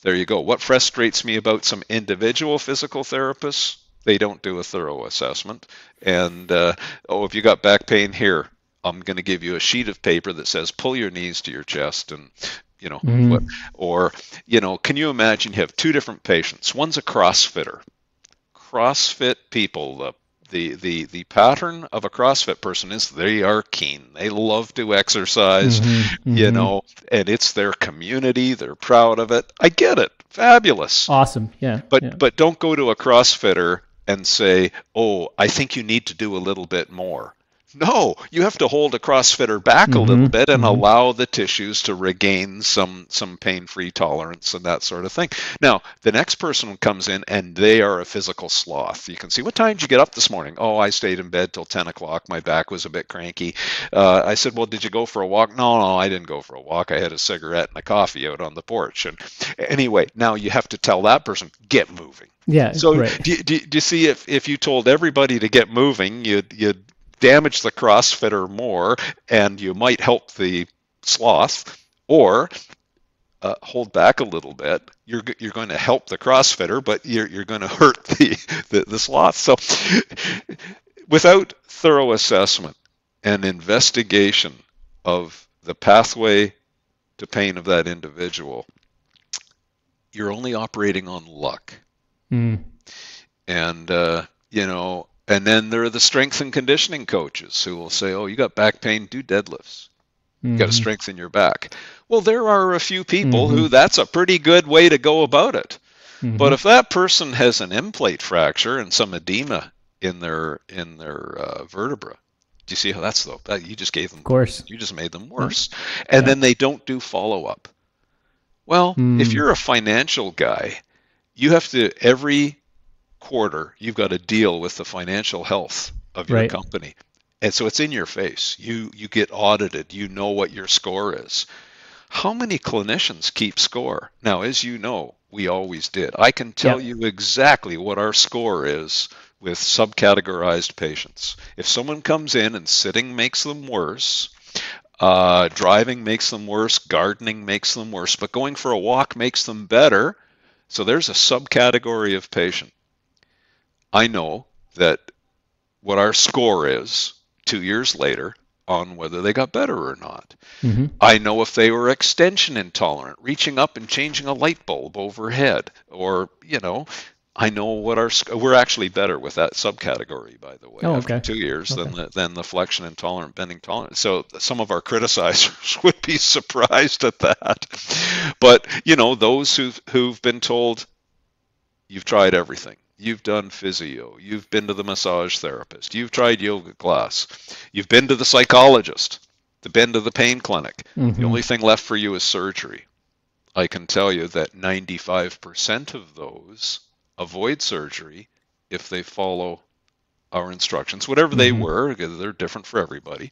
B: there you go. What frustrates me about some individual physical therapists they don't do a thorough assessment. And uh, oh if you got back pain here I'm going to give you a sheet of paper that says pull your knees to your chest and you know mm. what, or you know can you imagine you have two different patients one's a crossfitter crossfit people the the the the pattern of a CrossFit person is they are keen. They love to exercise, mm-hmm, you mm-hmm. know, and it's their community. They're proud of it. I get it. Fabulous.
A: Awesome. Yeah.
B: But
A: yeah.
B: but don't go to a CrossFitter and say, "Oh, I think you need to do a little bit more." No, you have to hold a CrossFitter back mm-hmm, a little bit and mm-hmm. allow the tissues to regain some some pain-free tolerance and that sort of thing. Now, the next person comes in and they are a physical sloth. You can see, what time did you get up this morning? Oh, I stayed in bed till 10 o'clock. My back was a bit cranky. Uh, I said, well, did you go for a walk? No, no, I didn't go for a walk. I had a cigarette and a coffee out on the porch. And anyway, now you have to tell that person, get moving.
A: Yeah.
B: So
A: right.
B: do, do, do, you see if, if you told everybody to get moving, you'd you'd damage the crossfitter more and you might help the sloth or uh, hold back a little bit. You're you're going to help the crossfitter but you're you're going to hurt the, the the sloth. So without thorough assessment and investigation of the pathway to pain of that individual you're only operating on luck.
A: Mm.
B: and uh, you know and then there are the strength and conditioning coaches who will say, "Oh, you got back pain, do deadlifts. You mm-hmm. got to strengthen your back." Well, there are a few people mm-hmm. who that's a pretty good way to go about it. Mm-hmm. But if that person has an end plate fracture and some edema in their in their uh, vertebra. Do you see how that's though? That you just gave them.
A: Of course.
B: You just made them worse, and
A: Yeah.
B: then they don't do follow up. Well,
A: Hmm.
B: if you're a financial guy, you have to every quarter you've got to deal with the financial health of your
A: Right.
B: company. And so it's in your face. You you get audited. You know what your score is. How many clinicians keep score? Now, as you know, we always did. I can tell
A: Yep.
B: you exactly what our score is with subcategorized patients. If someone comes in and sitting makes them worse, uh, driving makes them worse, gardening makes them worse, but going for a walk makes them better. So there's a subcategory of patient. I know that what our score is two years later on whether they got better or not.
A: hmm
B: I know if they were extension intolerant, reaching up and changing a light bulb overhead, or, you know, I know what our sc- we're actually better with that subcategory, by the way,
A: Oh,
B: after
A: okay.
B: two years than the, than the flexion intolerant, bending tolerant. So some of our criticizers would be surprised at that. But you know, those who've who've been told you've tried everything. You've done physio. You've been to the massage therapist. You've tried yoga class. You've been to the psychologist. The been to the pain clinic. The
A: Mhm.
B: only thing left for you is surgery. I can tell you that 95% of those avoid surgery if they follow our instructions, whatever they
A: Mhm.
B: were, they're different for everybody.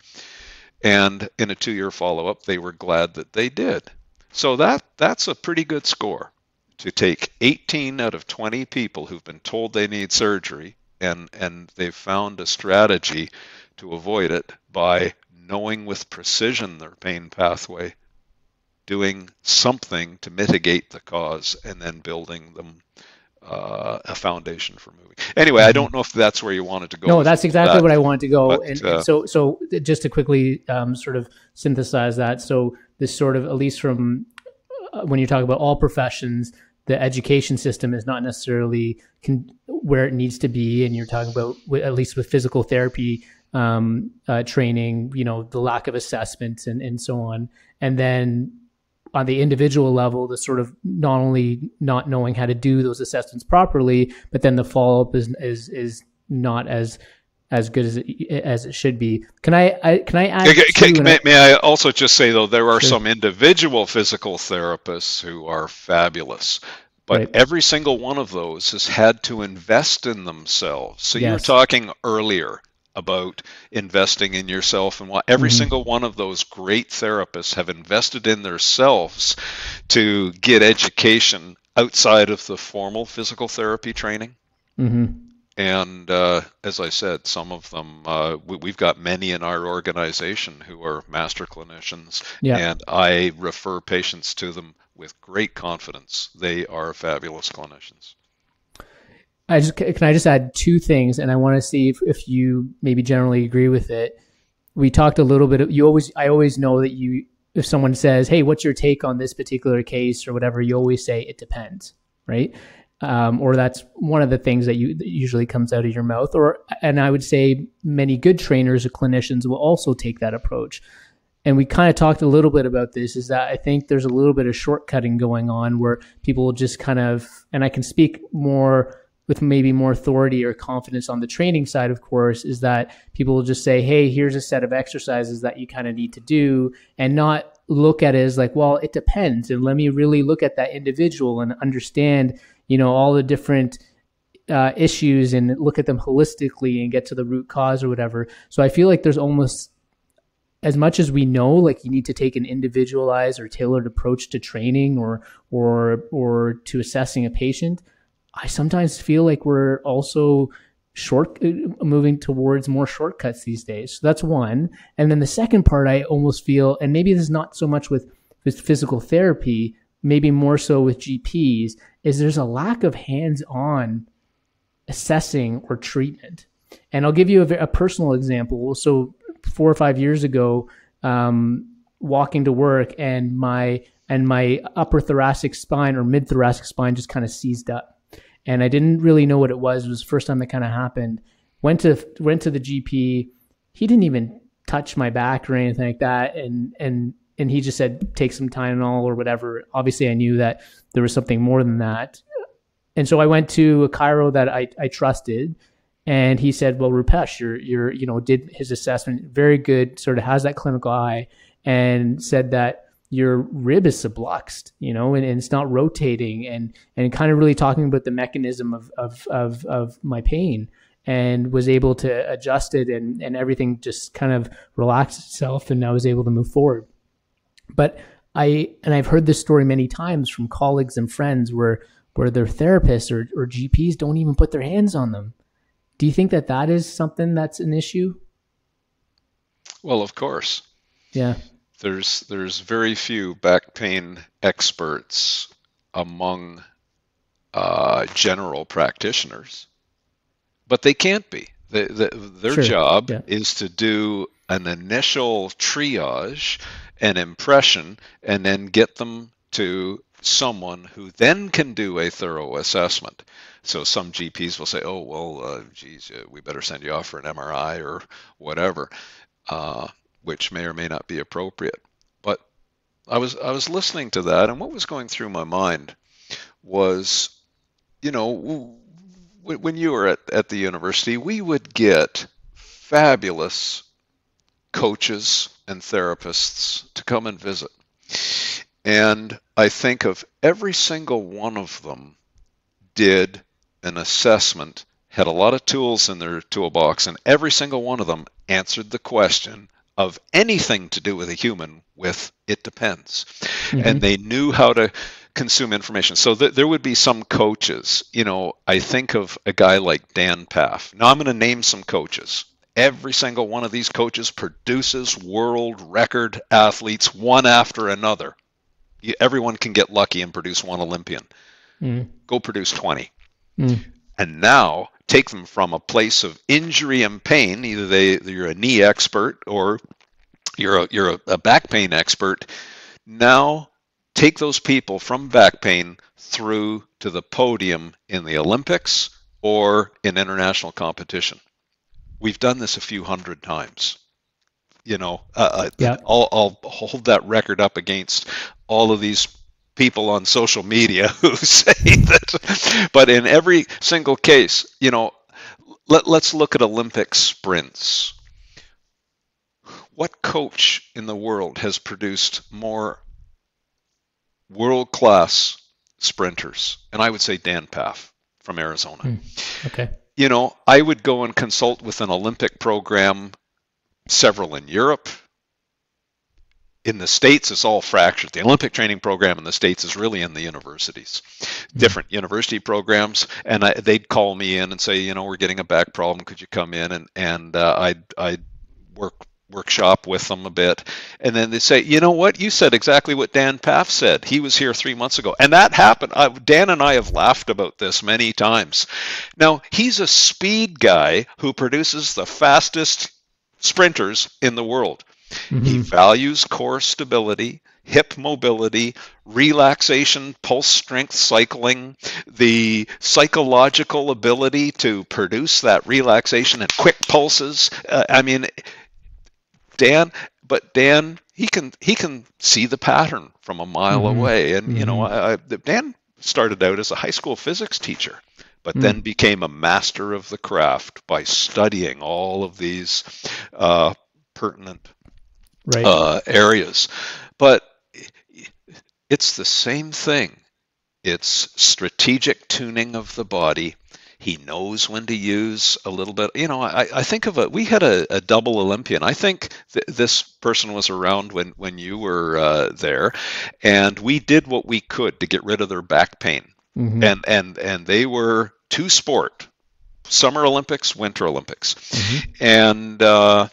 B: And in a two-year follow-up, they were glad that they did. So that that's a pretty good score to take 18 out of 20 people who've been told they need surgery and and they've found a strategy to avoid it by knowing with precision their pain pathway doing something to mitigate the cause and then building them uh, a foundation for moving. Anyway, I don't know if that's where you wanted to go.
A: No, that's exactly
B: that.
A: what I wanted to go.
B: But,
A: and, and
B: uh,
A: so, so just to quickly um, sort of synthesize that. So this sort of, at least from uh, when you talk about all professions, the education system is not necessarily con- where it needs to be. And you're talking about, at least with physical therapy um, uh, training, you know, the lack of assessments and, and so on. And then on the individual level, the sort of not only not knowing how to do those assessments properly, but then the follow up is is is not as as good as it, as it should be. Can I, I can I add?
B: Okay,
A: and
B: may,
A: I-
B: may I also just say though there are
A: Sure.
B: some individual physical therapists who are fabulous, but
A: Right.
B: every single one of those has had to invest in themselves. So you were talking earlier about investing in yourself and what every
A: Mhm.
B: single one of those great therapists have invested in themselves to get education outside of the formal physical therapy training.
A: Mhm.
B: And uh, as I said, some of them, uh, we, we've got many in our organization who are master clinicians,
A: Yeah.
B: and I refer patients to them with great confidence. They are fabulous clinicians.
A: I just can I just add two things, and I want to see if, if you maybe generally agree with it. We talked a little bit. You always, I always know that you, if someone says, "Hey, what's your take on this particular case?" or whatever, you always say it depends, right? Um, or that's one of the things that you that usually comes out of your mouth. Or, and I would say many good trainers or clinicians will also take that approach. And we kind of talked a little bit about this. Is that I think there's a little bit of shortcutting going on where people just kind of, and I can speak more with maybe more authority or confidence on the training side, of course, is that people will just say, hey, here's a set of exercises that you kind of need to do, and not look at it as like, well, it depends. And let me really look at that individual and understand, you know, all the different uh, issues and look at them holistically and get to the root cause or whatever. So I feel like there's almost as much as we know like you need to take an individualized or tailored approach to training or or or to assessing a patient i sometimes feel like we're also short uh, moving towards more shortcuts these days so that's one and then the second part i almost feel and maybe this is not so much with with physical therapy maybe more so with gps is there's a lack of hands-on assessing or treatment. And i'll give you a, a personal example. So four or five years ago um, walking to work and my and my upper thoracic spine or mid thoracic spine just kind of seized up. And i didn't really know what it was. It was the first time that kind of happened. Went to went to the gp he didn't even touch my back or anything like that. And and and he just said take some Tylenol or whatever obviously i knew that there was something more than that and so i went to a chiro that i, I trusted And he said, "Well, Rupesh, you're you're you know did his assessment very good, sort of has that clinical eye, and said that." your rib is subluxed, you know, and, and, it's not rotating and, and kind of really talking about the mechanism of, of, of, of my pain and was able to adjust it and, and everything just kind of relaxed itself and I was able to move forward. But I, and I've heard this story many times from colleagues and friends where, where their therapists or, or GPs don't even put their hands on them. Do you think that that is something that's an issue?
B: Well, of course.
A: Yeah
B: there's there's very few back pain experts among uh, general practitioners, but they can't be. The, the, their sure. job yeah. is to do an initial triage and impression, and then get them to someone who then can do a thorough assessment. So some GPs will say, "Oh, well, uh, geez, uh, we better send you off for an MRI or whatever." Uh, which may or may not be appropriate. But I was I was listening to that, and what was going through my mind was, you know, when you were at, at the university, we would get fabulous coaches and therapists to come and visit. And I think of every single one of them did an assessment, had a lot of tools in their toolbox, and every single one of them answered the question of anything to do with a human with it depends. Mm-hmm. And they knew how to consume information. So th- there would be some coaches, you know, I think of a guy like Dan Pfaff. Now I'm going to name some coaches. Every single one of these coaches produces world record athletes one after another. You, everyone can get lucky and produce one Olympian. Mm. Go produce 20. Mm. And now take them from a place of injury and pain. Either they you're a knee expert or you're a, you're a, a back pain expert. Now take those people from back pain through to the podium in the Olympics or in international competition. We've done this a few hundred times. You know, uh, uh yeah. I'll, I'll hold that record up against all of these people on social media who say that. But in every single case, you know, let, let's look at Olympic sprints. What coach in the world has produced more world class sprinters? And I would say Dan Pfaff from Arizona.
A: Mm, okay.
B: You know, I would go and consult with an Olympic program, several in Europe, in the states it's all fractured the olympic training program in the states is really in the universities. Mm-hmm. different university programs. And I, they'd call me in and say you know we're getting a back problem. Could you come in? And and uh, i'd i'd work workshop with them a bit. And then they say you know what? You said exactly what dan pfaff said. He was here three months ago. And that happened. Uh, dan and i have laughed about this many times. Now he's a speed guy who produces the fastest sprinters in the world. Mm-hmm. He values core stability, hip mobility, relaxation, pulse strength cycling, the psychological ability to produce that relaxation and quick pulses. Uh, I mean, Dan, but Dan, he can he can see the pattern from a mile mm-hmm. away, and mm-hmm. you know, mm-hmm. I, Dan started out as a high school physics teacher but mm. then became a master of the craft by studying all of these uh, pertinent right. uh, areas. But it's the same thing. It's strategic tuning of the body. He knows when to use a little bit. You know, I, I think of a. We had a, a double Olympian. I think th- this person was around when when you were uh, there, and we did what we could to get rid of their back pain. Mm-hmm. And and and they were two sport, Summer Olympics, Winter Olympics, mm-hmm. and uh,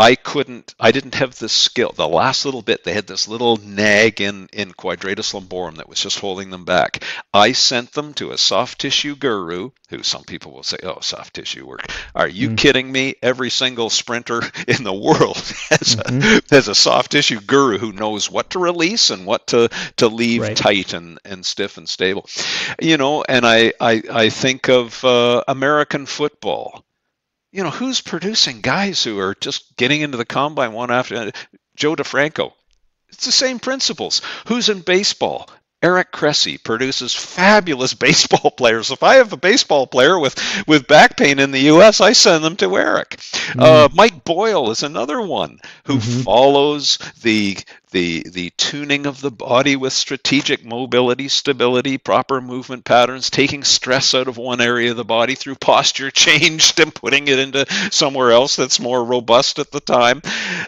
B: I couldn't, I didn't have the skill. The last little bit, they had this little nag in, in quadratus lumborum that was just holding them back. I sent them to a soft tissue guru, who some people will say, oh, soft tissue work. Are you mm-hmm. kidding me? Every single sprinter in the world has, mm-hmm. a, has a soft tissue guru who knows what to release and what to, to leave right. tight and, and stiff and stable. You know, and I, I, I think of uh, American football you know, who's producing guys who are just getting into the combine one after Joe DeFranco? It's the same principles. Who's in baseball? Eric Cressey produces fabulous baseball players. If I have a baseball player with, with back pain in the U.S., I send them to Eric. Mm. Uh, Mike Boyle is another one who mm-hmm. follows the the the tuning of the body with strategic mobility, stability, proper movement patterns, taking stress out of one area of the body through posture change and putting it into somewhere else that's more robust at the time.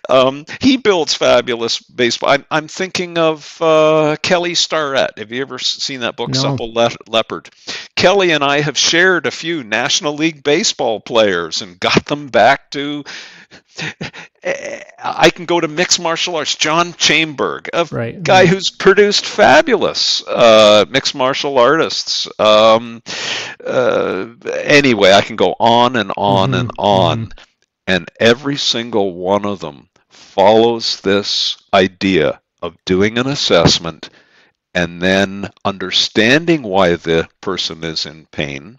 B: Um, he builds fabulous baseball. I'm, I'm thinking of uh, Kelly Starrett. Have you ever seen that book, no. Supple Le- Leopard? Kelly and I have shared a few National League baseball players and got them back to I can go to mixed martial arts. Jon Chaimberg, a right. guy who's produced fabulous uh, mixed martial artists. Um, uh, anyway, I can go on and on mm-hmm. and on, mm-hmm. and every single one of them follows this idea of doing an assessment and then understanding why the person is in pain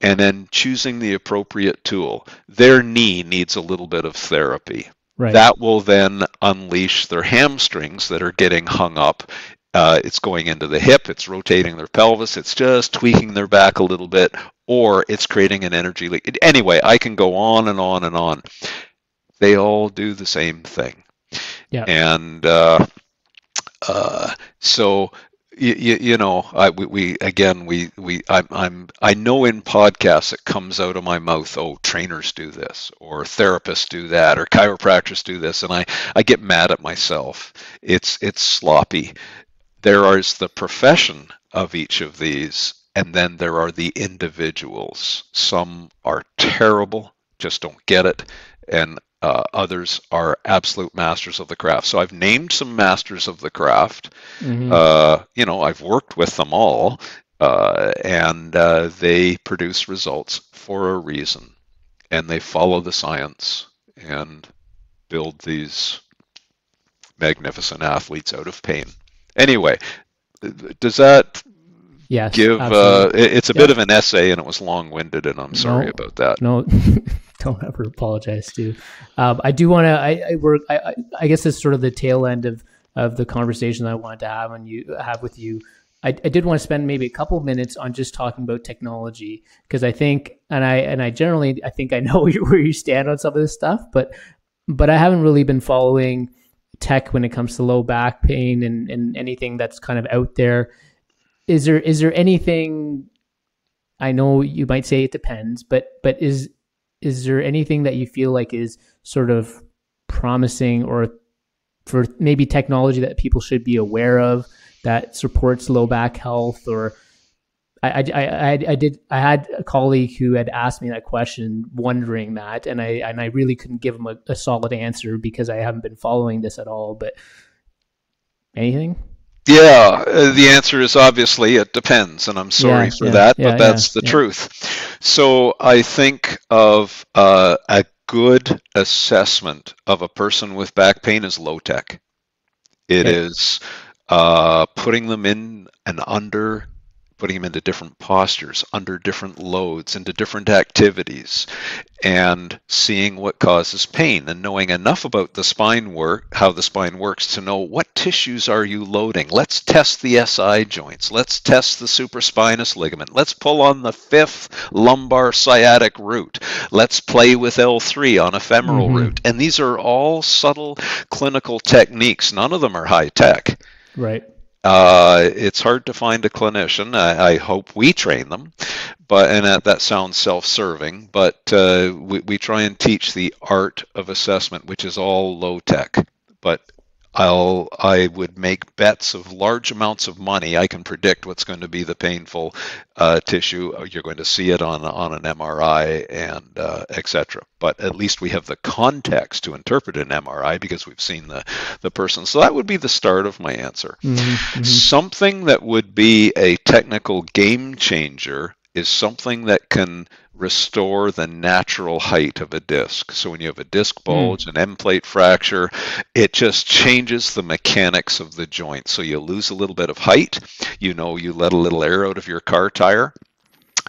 B: and then choosing the appropriate tool. Their knee needs a little bit of therapy. Right. That will then unleash their hamstrings that are getting hung up. Uh, it's going into the hip, it's rotating their pelvis, it's just tweaking their back a little bit, or it's creating an energy leak. Anyway, I can go on and on and on. They all do the same thing. Yeah. And uh, uh, so you, you, know I, we, we, again we we I'm, I'm I know in podcasts it comes out of my mouth oh trainers do this or therapists do that or chiropractors do this and I I get mad at myself. It's it's sloppy. There is the profession of each of these and then there are the individuals. Some are terrible just don't get it and uh, others are absolute masters of the craft. So I've named some masters of the craft. Mm-hmm. Uh, you know, I've worked with them all, uh, and uh, they produce results for a reason, and they follow the science and build these magnificent athletes out of pain. Anyway, does that
A: yes,
B: give uh, it's a bit of an essay and it was long-winded and i'm sorry
A: no,
B: about that
A: no don't ever apologize to. Um, I do want to. I, I, work. I, I guess it's sort of the tail end of of the conversation I wanted to have and you have with you. I, I did want to spend maybe a couple minutes on just talking about technology because I think, and I and I generally I think I know where you stand on some of this stuff, but but I haven't really been following tech when it comes to low back pain and, and anything that's kind of out there. Is there is there anything I know you might say it depends, but but is is there anything that you feel like is sort of promising or for maybe technology that people should be aware of that supports low back health or I, I, I, I did I had a colleague who had asked me that question wondering that and I and I really couldn't give him a, a solid answer because I haven't been following this at all but anything
B: yeah, uh, the answer is obviously it depends, and I'm sorry yeah, for yeah, that, yeah, but that's the truth. So I think of uh, a good assessment of a person with back pain is low tech. It okay. is uh, putting them in and under putting them into different postures, under different loads, into different activities, and seeing what causes pain and knowing enough about the spine work, how the spine works to know what tissues are you loading. Let's test the SI joints. Let's test the supraspinous ligament. Let's pull on the fifth lumbar sciatic root. Let's play with L3 on a femoral mm-hmm. root. And these are all subtle clinical techniques. None of them are high tech.
A: Right.
B: Uh, it's hard to find a clinician. I, I, hope we train them, but and that, that sounds self-serving. But uh, we, we try and teach the art of assessment, which is all low tech. But I'll I would make bets of large amounts of money. I can predict what's going to be the painful uh, tissue. Uh, you're going to see it on on an MRI and uh, etc. But at least we have the context to interpret an MRI because we've seen the the person. So that would be the start of my answer. Mm-hmm, mm-hmm. Something that would be a technical game changer is something that can restore the natural height of a disc. So when you have a disc bulge, mm. an end plate fracture, it just changes the mechanics of the joint. So you lose a little bit of height. You know, you let a little air out of your car tire.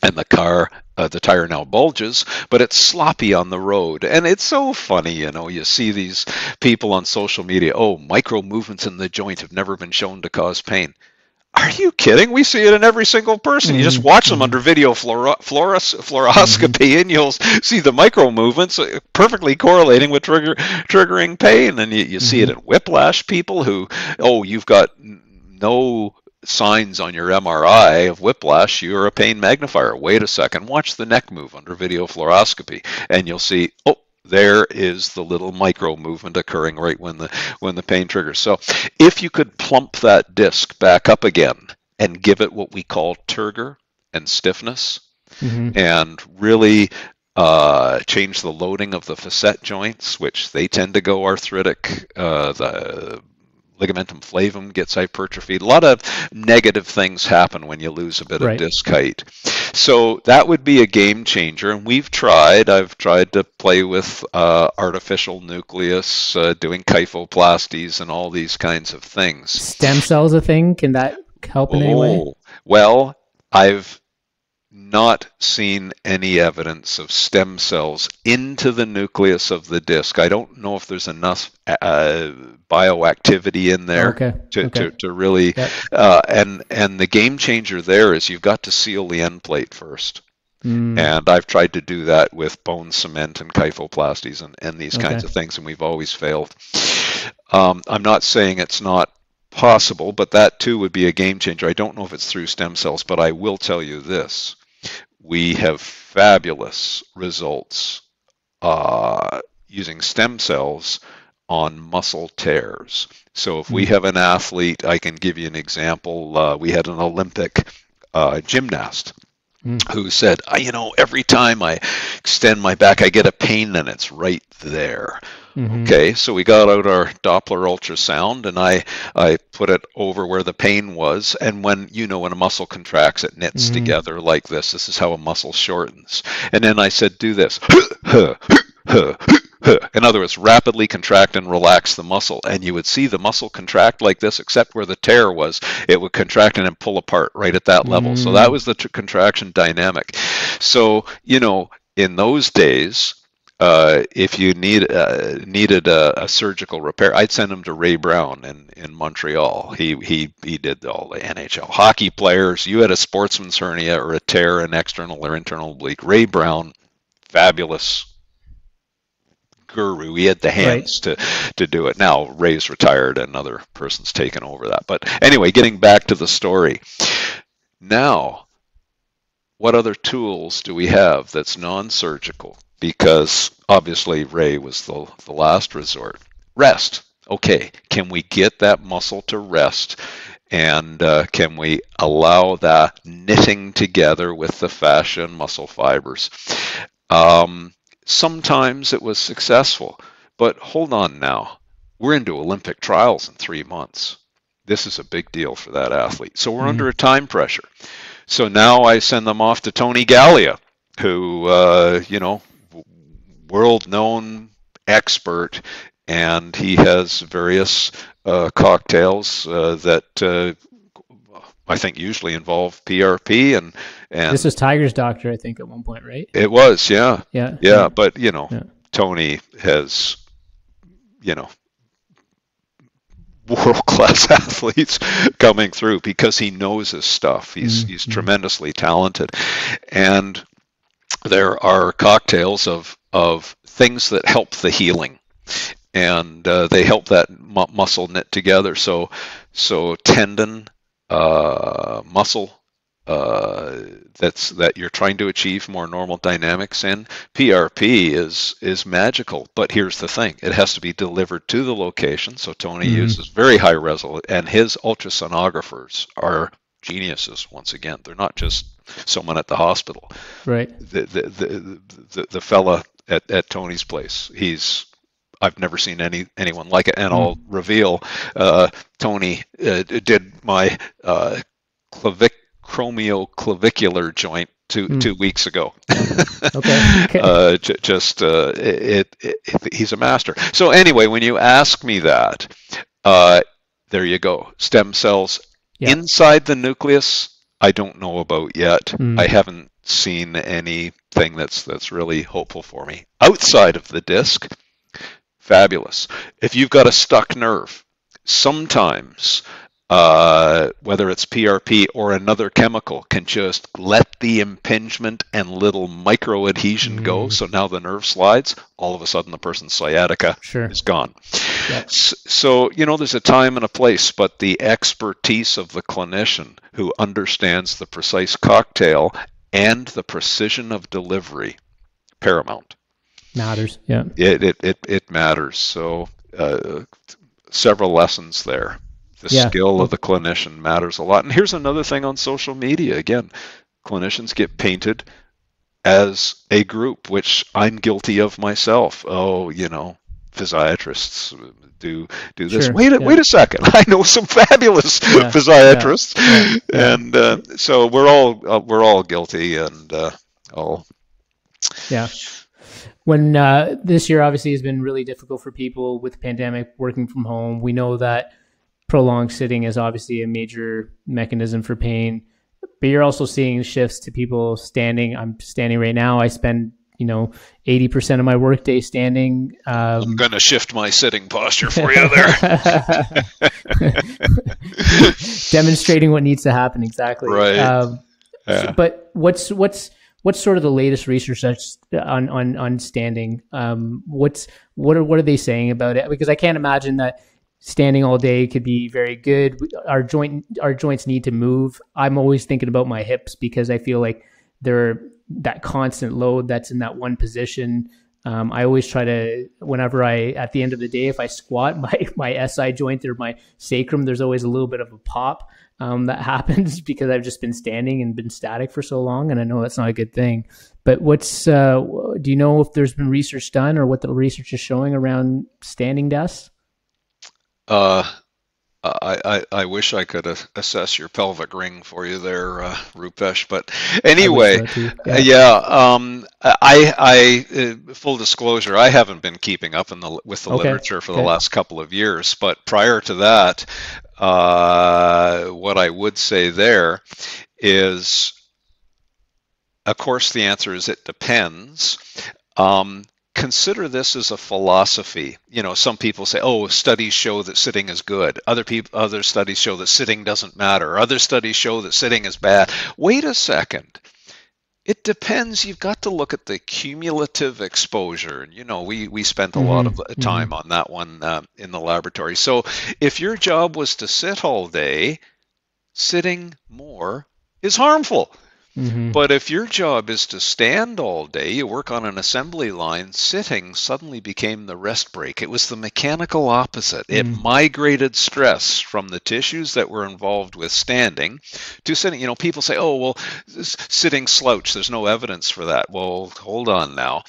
B: And the car, uh, the tire now bulges, but it's sloppy on the road. And it's so funny, you know, you see these people on social media, oh, micro movements in the joint have never been shown to cause pain. Are you kidding? We see it in every single person. You just mm-hmm. watch them mm-hmm. under video fluoro- fluoros- fluoroscopy, mm-hmm. and you'll see the micro movements uh, perfectly correlating with trigger triggering pain. And you, you see it in whiplash people who, oh, you've got no signs on your MRI of whiplash, you're a pain magnifier. Wait a second, watch the neck move under video fluoroscopy, and you'll see, oh, there is the little micro movement occurring right when the when the pain triggers. So if you could plump that disc back up again and give it what we call turgor and stiffness, mm-hmm. and really uh, change the loading of the facet joints, which they tend to go arthritic. Uh, the ligamentum flavum gets hypertrophied. A lot of negative things happen when you lose a bit right. of disc height. So that would be a game changer. And we've tried. I've tried to play with uh, artificial nucleus, uh, doing kyphoplasties, and all these kinds of things.
A: Stem cells a thing? Can that help in oh, any way? Oh,
B: well, I've not seen any evidence of stem cells into the nucleus of the disc. I don't know if there's enough uh, bioactivity in there
A: okay.
B: To,
A: okay.
B: to, to really. Yep. Uh, and and the game changer there is you've got to seal the end plate first. Mm. And I've tried to do that with bone cement and kyphoplasties and, and these okay. kinds of things, and we've always failed. Um, I'm not saying it's not possible, but that too would be a game changer. I don't know if it's through stem cells, but I will tell you this we have fabulous results uh, using stem cells on muscle tears. So if we hmm. have an athlete, I can give you an example. Uh, we had an Olympic uh, gymnast mm. who said, you know, every time I extend my back, I get a pain and it's right there. Mm-hmm. Okay, so we got out our Doppler ultrasound and I I put it over where the pain was. And when you know when a muscle contracts, it knits mm-hmm. together like this. This is how a muscle shortens. And then I said, do this. In other words, rapidly contract and relax the muscle. And you would see the muscle contract like this, except where the tear was, it would contract and then pull apart right at that level. Mm. So that was the t- contraction dynamic. So, you know, in those days, uh, if you need uh, needed a, a, surgical repair, I'd send him to Ray Brown in, in Montreal. He he he did all the NHL hockey players. You had a sportsman's hernia or a tear, an external or internal oblique. Ray Brown, fabulous guru. He had the hands right. to to do it. Now Ray's retired, and another person's taken over that. But anyway, getting back to the story. Now, what other tools do we have that's non-surgical? Because obviously Ray was the the last resort. Rest. Okay, can we get that muscle to rest? and uh, can we allow that knitting together with the fascia and muscle fibers? Um, Sometimes it was successful, but hold on now. We're into Olympic trials in three months. This is a big deal for that athlete. So we're mm-hmm. under a time pressure. So now I send them off to Tony Galea, who, uh, you know, world known expert, and he has various uh, cocktails uh, that uh, I think usually involve PRP and and
A: this was Tiger's doctor, I think, at one point, right?
B: It was, yeah,
A: yeah,
B: yeah. yeah. But you know, yeah. Tony has, you know, world class athletes coming through because he knows his stuff. He's mm-hmm. he's tremendously talented, and there are cocktails of of things that help the healing and uh, they help that mu- muscle knit together. So, so tendon, uh, muscle uh, that's that you're trying to achieve more normal dynamics in. PRP is is magical, but here's the thing: it has to be delivered to the location. So Tony mm-hmm. uses very high resolution, and his ultrasonographers are geniuses. Once again, they're not just someone at the hospital.
A: Right.
B: The the the the, the fella at, at Tony's place, he's I've never seen any anyone like it, and mm. I'll reveal. Uh, Tony uh, did my uh, clavic acromioclavicular joint two mm. two weeks ago. okay. okay. Uh, j- just uh, it, it, it, he's a master. So anyway, when you ask me that, uh, there you go. Stem cells yeah. inside the nucleus. I don't know about yet. Mm. I haven't seen anything that's that's really hopeful for me outside of the disc fabulous. If you've got a stuck nerve, sometimes uh, whether it's PRP or another chemical, can just let the impingement and little micro adhesion mm. go. So now the nerve slides. All of a sudden, the person's sciatica
A: sure.
B: is gone. Yep. So, you know, there's a time and a place, but the expertise of the clinician who understands the precise cocktail and the precision of delivery paramount
A: matters yeah
B: it it it, it matters so uh, several lessons there the yeah. skill of the clinician matters a lot. And here's another thing on social media. Again, clinicians get painted as a group, which I'm guilty of myself. Oh, you know, physiatrists do do this. Sure, wait a yeah. wait a second. I know some fabulous yeah, physiatrists, yeah, and uh, so we're all uh, we're all guilty, and uh, all.
A: Yeah. When uh, this year obviously has been really difficult for people with the pandemic, working from home. We know that prolonged sitting is obviously a major mechanism for pain. But you're also seeing shifts to people standing. I'm standing right now. I spend you know 80% of my workday standing
B: um, i'm going to shift my sitting posture for you there
A: demonstrating what needs to happen exactly
B: right um,
A: yeah. so, but what's what's what's sort of the latest research on on on standing um, what's what are what are they saying about it because i can't imagine that standing all day could be very good. Our joint our joints need to move. I'm always thinking about my hips because I feel like they're that constant load that's in that one position. Um, I always try to whenever I at the end of the day if I squat my my SI joint or my sacrum there's always a little bit of a pop um, that happens because I've just been standing and been static for so long and I know that's not a good thing. But what's uh, do you know if there's been research done or what the research is showing around standing desks?
B: Uh, I, I, I wish I could assess your pelvic ring for you there, uh, Rupesh. But anyway, yeah. yeah. um, I, I, uh, full disclosure, I haven't been keeping up in the with the okay. literature for okay. the last couple of years. But prior to that, uh, what I would say there is, of course, the answer is it depends. Um, consider this as a philosophy. You know, some people say, "Oh, studies show that sitting is good." Other people, other studies show that sitting doesn't matter. Other studies show that sitting is bad. Wait a second. It depends. You've got to look at the cumulative exposure. And, you know, we we spent a mm-hmm. lot of mm-hmm. time mm-hmm. on that one uh, in the laboratory. So, if your job was to sit all day, sitting more is harmful. Mm-hmm. But if your job is to stand all day, you work on an assembly line, sitting suddenly became the rest break. It was the mechanical opposite. Mm. It migrated stress from the tissues that were involved with standing to sitting. You know, people say, oh, well, sitting slouch, there's no evidence for that. Well, hold on now.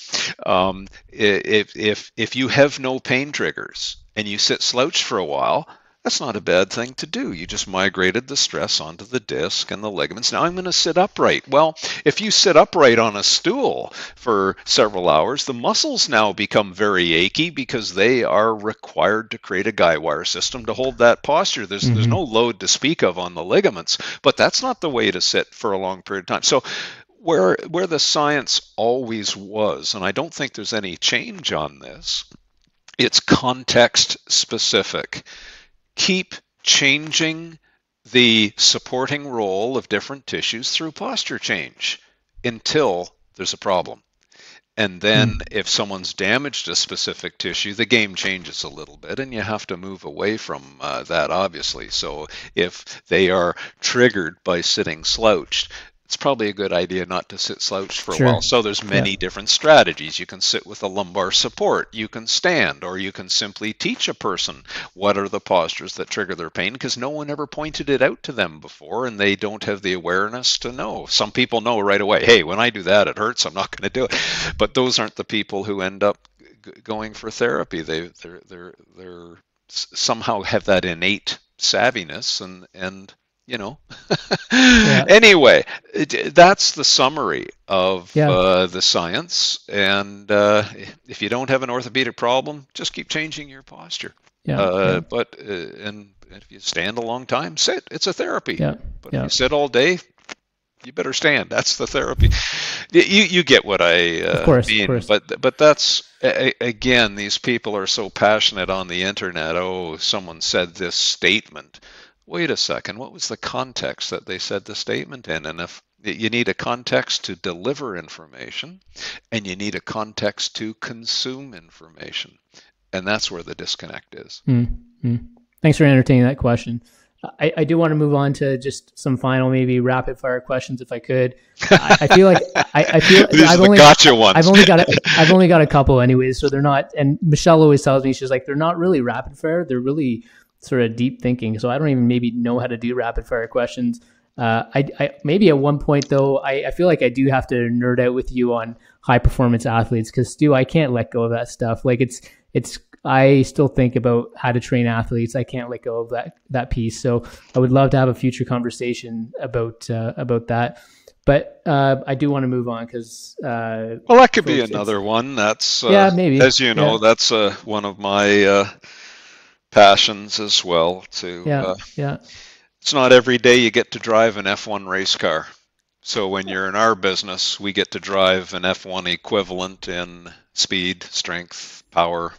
B: Um, if, if, if you have no pain triggers and you sit slouched for a while, that's not a bad thing to do. You just migrated the stress onto the disc and the ligaments. Now I'm going to sit upright. Well, if you sit upright on a stool for several hours, the muscles now become very achy because they are required to create a guy wire system to hold that posture. There's, mm-hmm. there's no load to speak of on the ligaments, but that's not the way to sit for a long period of time. So where where the science always was, and I don't think there's any change on this, it's context specific keep changing the supporting role of different tissues through posture change until there's a problem. And then mm. if someone's damaged a specific tissue, the game changes a little bit and you have to move away from uh, that, obviously. So if they are triggered by sitting slouched, it's probably a good idea not to sit slouched for sure. a while. So there's many yeah. different strategies. You can sit with a lumbar support, you can stand, or you can simply teach a person what are the postures that trigger their pain because no one ever pointed it out to them before and they don't have the awareness to know. Some people know right away, hey, when I do that it hurts, I'm not going to do it. But those aren't the people who end up going for therapy. They they're they're they're somehow have that innate savviness and and you know. yeah. Anyway, it, that's the summary of yeah. uh, the science. And uh, if you don't have an orthopedic problem, just keep changing your posture. Yeah. Uh. But uh, and if you stand a long time, sit. It's a therapy.
A: Yeah.
B: But if you sit all day, you better stand. That's the therapy. You you get what I uh,
A: of course,
B: mean.
A: Of course.
B: But but that's again, these people are so passionate on the internet. Oh, someone said this statement wait a second, what was the context that they said the statement in? And if you need a context to deliver information and you need a context to consume information. And that's where the disconnect is.
A: Mm-hmm. Thanks for entertaining that question. I, I, do want to move on to just some final, maybe rapid fire questions, if I could. I, I feel like I, I feel
B: I've only gotcha ones.
A: I've only got a, I've only got a couple, anyways. So they're not. And Michelle always tells me she's like they're not really rapid fire. They're really sort of deep thinking. So I don't even maybe know how to do rapid fire questions. Uh, I, I, maybe at one point though, I, I feel like I do have to nerd out with you on high performance athletes because Stu, I can't let go of that stuff. Like it's it's I still think about how to train athletes. I can't let go of that that piece. So I would love to have a future conversation about uh, about that. But uh, I do want to move on because uh,
B: well, that could be another one. That's uh,
A: yeah, maybe
B: as you know, yeah. that's uh, one of my uh, passions as well. To
A: yeah, yeah
B: it's not every day you get to drive an F1 race car. So when you're in our business, we get to drive an F1 equivalent in speed, strength, power,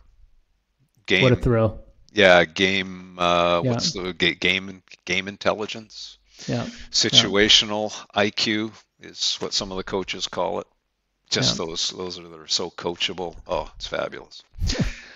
B: game.
A: What a thrill!
B: Yeah, game. Uh, yeah. What's the game? Game intelligence.
A: Yeah.
B: Situational yeah. IQ is what some of the coaches call it. Just yeah. those those are that are so coachable. Oh, it's fabulous.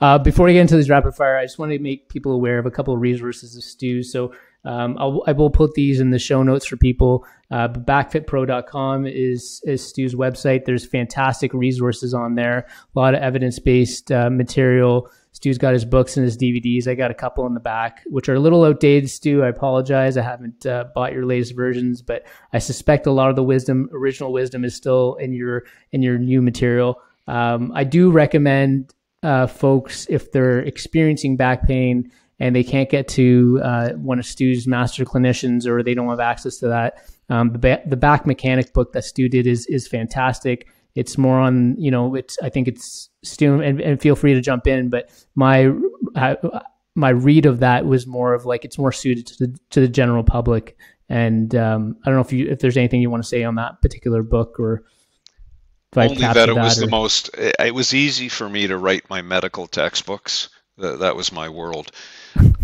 A: Uh, before we get into this rapid fire, I just want to make people aware of a couple of resources of Stu. So um, I'll, I will put these in the show notes for people. Uh, backfitpro.com is, is Stu's website. There's fantastic resources on there, a lot of evidence based uh, material. Stu's got his books and his DVDs. I got a couple in the back, which are a little outdated, Stu. I apologize. I haven't uh, bought your latest versions, but I suspect a lot of the wisdom, original wisdom, is still in your in your new material. Um, I do recommend uh, folks if they're experiencing back pain and they can't get to uh, one of Stu's master clinicians or they don't have access to that. Um, the, ba- the back mechanic book that Stu did is is fantastic. It's more on you know it's I think it's Stu and, and feel free to jump in, but my uh, my read of that was more of like it's more suited to the to the general public. And um, I don't know if you if there's anything you want to say on that particular book or.
B: Only that it was that or... the most. It was easy for me to write my medical textbooks. That, that was my world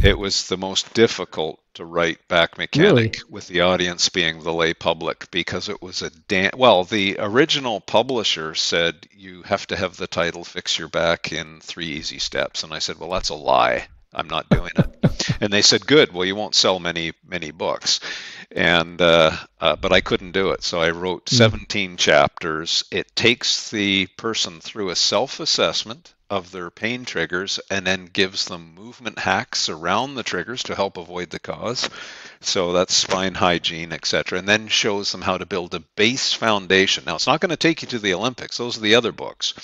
B: it was the most difficult to write back mechanic
A: really?
B: with the audience being the lay public because it was a dan- well the original publisher said you have to have the title fix your back in three easy steps and i said well that's a lie i'm not doing it and they said good well you won't sell many many books and uh, uh, but i couldn't do it so i wrote hmm. 17 chapters it takes the person through a self-assessment of their pain triggers and then gives them movement hacks around the triggers to help avoid the cause. So that's spine hygiene, etc. And then shows them how to build a base foundation. Now, it's not going to take you to the Olympics, those are the other books.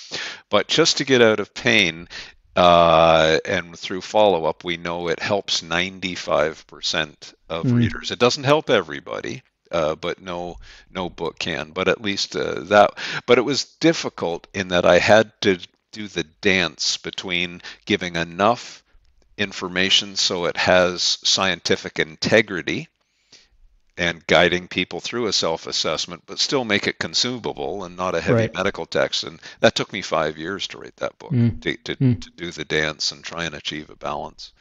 B: But just to get out of pain, uh, and through follow up, we know it helps 95% of mm. readers. It doesn't help everybody. Uh, but no no book can but at least uh, that but it was difficult in that i had to do the dance between giving enough information so it has scientific integrity and guiding people through a self-assessment but still make it consumable and not a heavy right. medical text and that took me five years to write that book mm. To, to, mm. to, do the dance and try and achieve a balance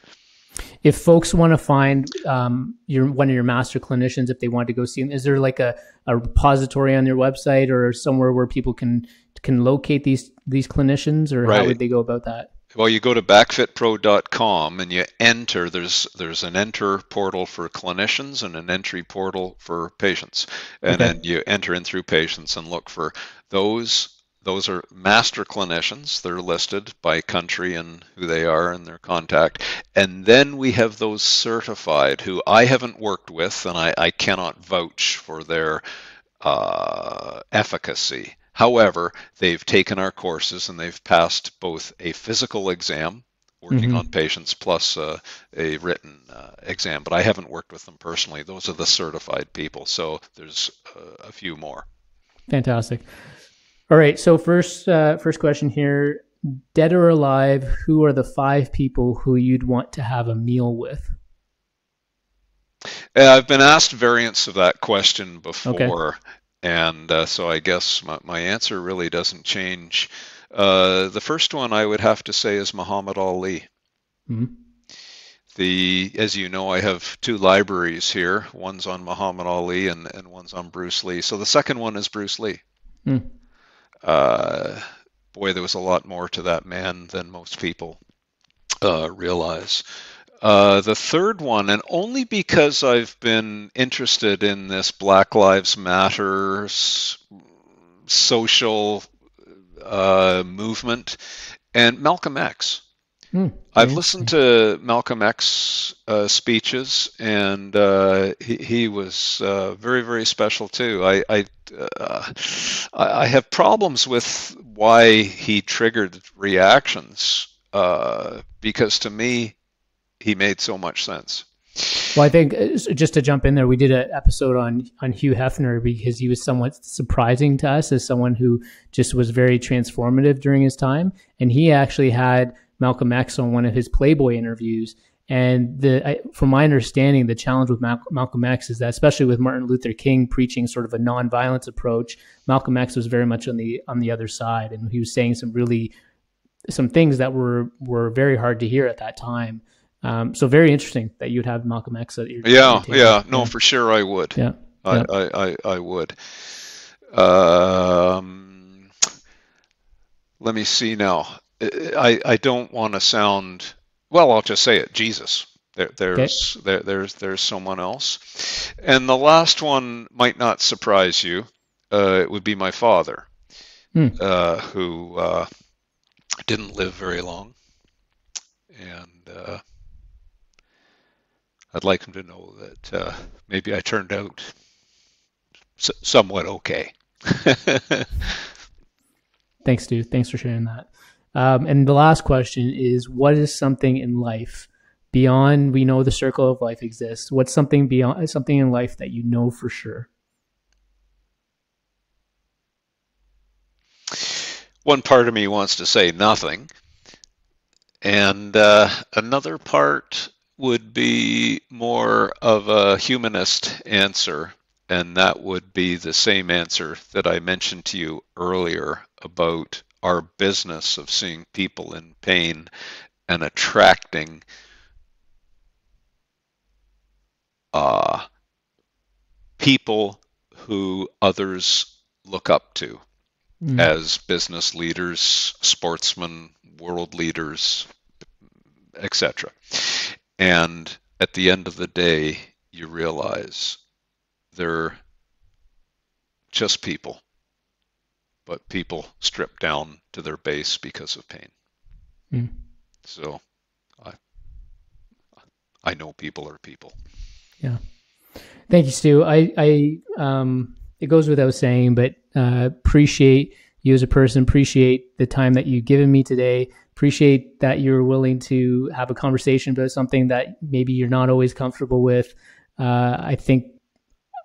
A: if folks want to find um, your one of your master clinicians if they want to go see them is there like a, a repository on your website or somewhere where people can can locate these these clinicians, or right. how would they go about that?
B: Well, you go to backfitpro.com and you enter. There's there's an enter portal for clinicians and an entry portal for patients, and okay. then you enter in through patients and look for those. Those are master clinicians. They're listed by country and who they are and their contact. And then we have those certified who I haven't worked with and I, I cannot vouch for their uh, efficacy. However, they've taken our courses and they've passed both a physical exam, working mm-hmm. on patients, plus uh, a written uh, exam. But I haven't worked with them personally. Those are the certified people. So there's uh, a few more.
A: Fantastic. All right. So first, uh, first question here: Dead or alive? Who are the five people who you'd want to have a meal with?
B: Uh, I've been asked variants of that question before, okay. And uh, so I guess my, my answer really doesn't change. Uh, the first one I would have to say is Muhammad Ali. Mm-hmm. the as you know, I have two libraries here. One's on Muhammad Ali and, and one's on Bruce Lee. So the second one is Bruce Lee. Hmm. Uh, boy, there was a lot more to that man than most people uh, realize. Uh, the third one, and only because I've been interested in this Black Lives Matter social uh, movement, and Malcolm X. Hmm, I've listened to Malcolm X uh, speeches, and uh, he, he, was uh, very, very special too. I I, uh, I have problems with why he triggered reactions uh, because to me, he made so much sense.
A: Well, I think uh, just to jump in there, we did an episode on on Hugh Hefner because he was somewhat surprising to us as someone who just was very transformative during his time, and he actually had Malcolm X on one of his Playboy interviews. And the, I, from my understanding, the challenge with Mal- Malcolm X is that, especially with Martin Luther King preaching sort of a nonviolence approach, Malcolm X was very much on the on the other side, and he was saying some really some things that were were very hard to hear at that time. Um, so very interesting that you'd have Malcolm X at your
B: yeah your yeah no yeah. for sure I would
A: yeah
B: I
A: yeah.
B: I, I, I, would um, let me see now I I don't want to sound well I'll just say it Jesus there, there's okay. there, there's there's someone else and the last one might not surprise you uh, it would be my father hmm. uh, who uh, didn't live very long and uh, I'd like them to know that uh, maybe I turned out s- somewhat okay.
A: Thanks, dude. Thanks for sharing that. Um, and the last question is what is something in life beyond we know the circle of life exists? What's something beyond something in life that you know for sure?
B: One part of me wants to say nothing. And uh, another part would be more of a humanist answer, and that would be the same answer that I mentioned to you earlier about our business of seeing people in pain and attracting uh, people who others look up to mm. as business leaders, sportsmen, world leaders, etc. And at the end of the day, you realize they're just people, but people stripped down to their base because of pain. Mm. So I I know people are people.
A: Yeah. Thank you, Stu. I, I um, it goes without saying, but uh, appreciate you as a person. Appreciate the time that you've given me today appreciate that you're willing to have a conversation about something that maybe you're not always comfortable with. Uh, I think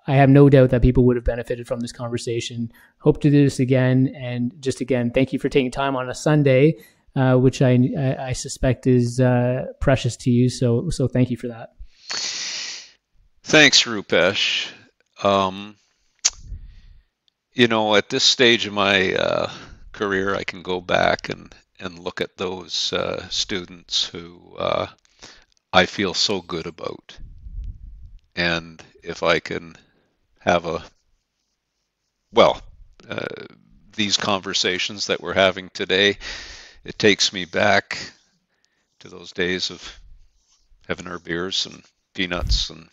A: I have no doubt that people would have benefited from this conversation. Hope to do this again. And just again, thank you for taking time on a Sunday, uh, which I, I, suspect is uh, precious to you. So, so thank you for that.
B: Thanks, Rupesh. Um, you know, at this stage of my uh, career, I can go back and and look at those uh, students who uh, I feel so good about. And if I can have a, well, uh, these conversations that we're having today, it takes me back to those days of having our beers and peanuts. And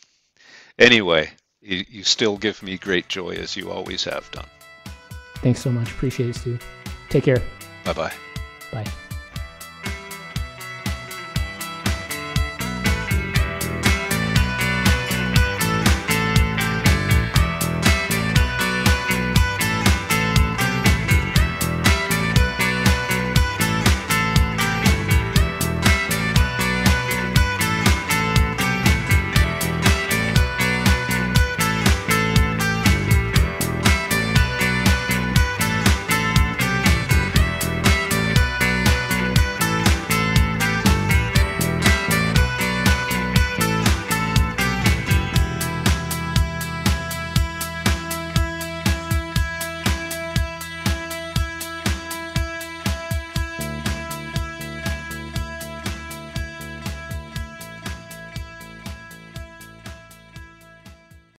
B: anyway, you, you still give me great joy as you always have done.
A: Thanks so much. Appreciate it, Stu. Take care.
B: Bye bye.
A: Bye.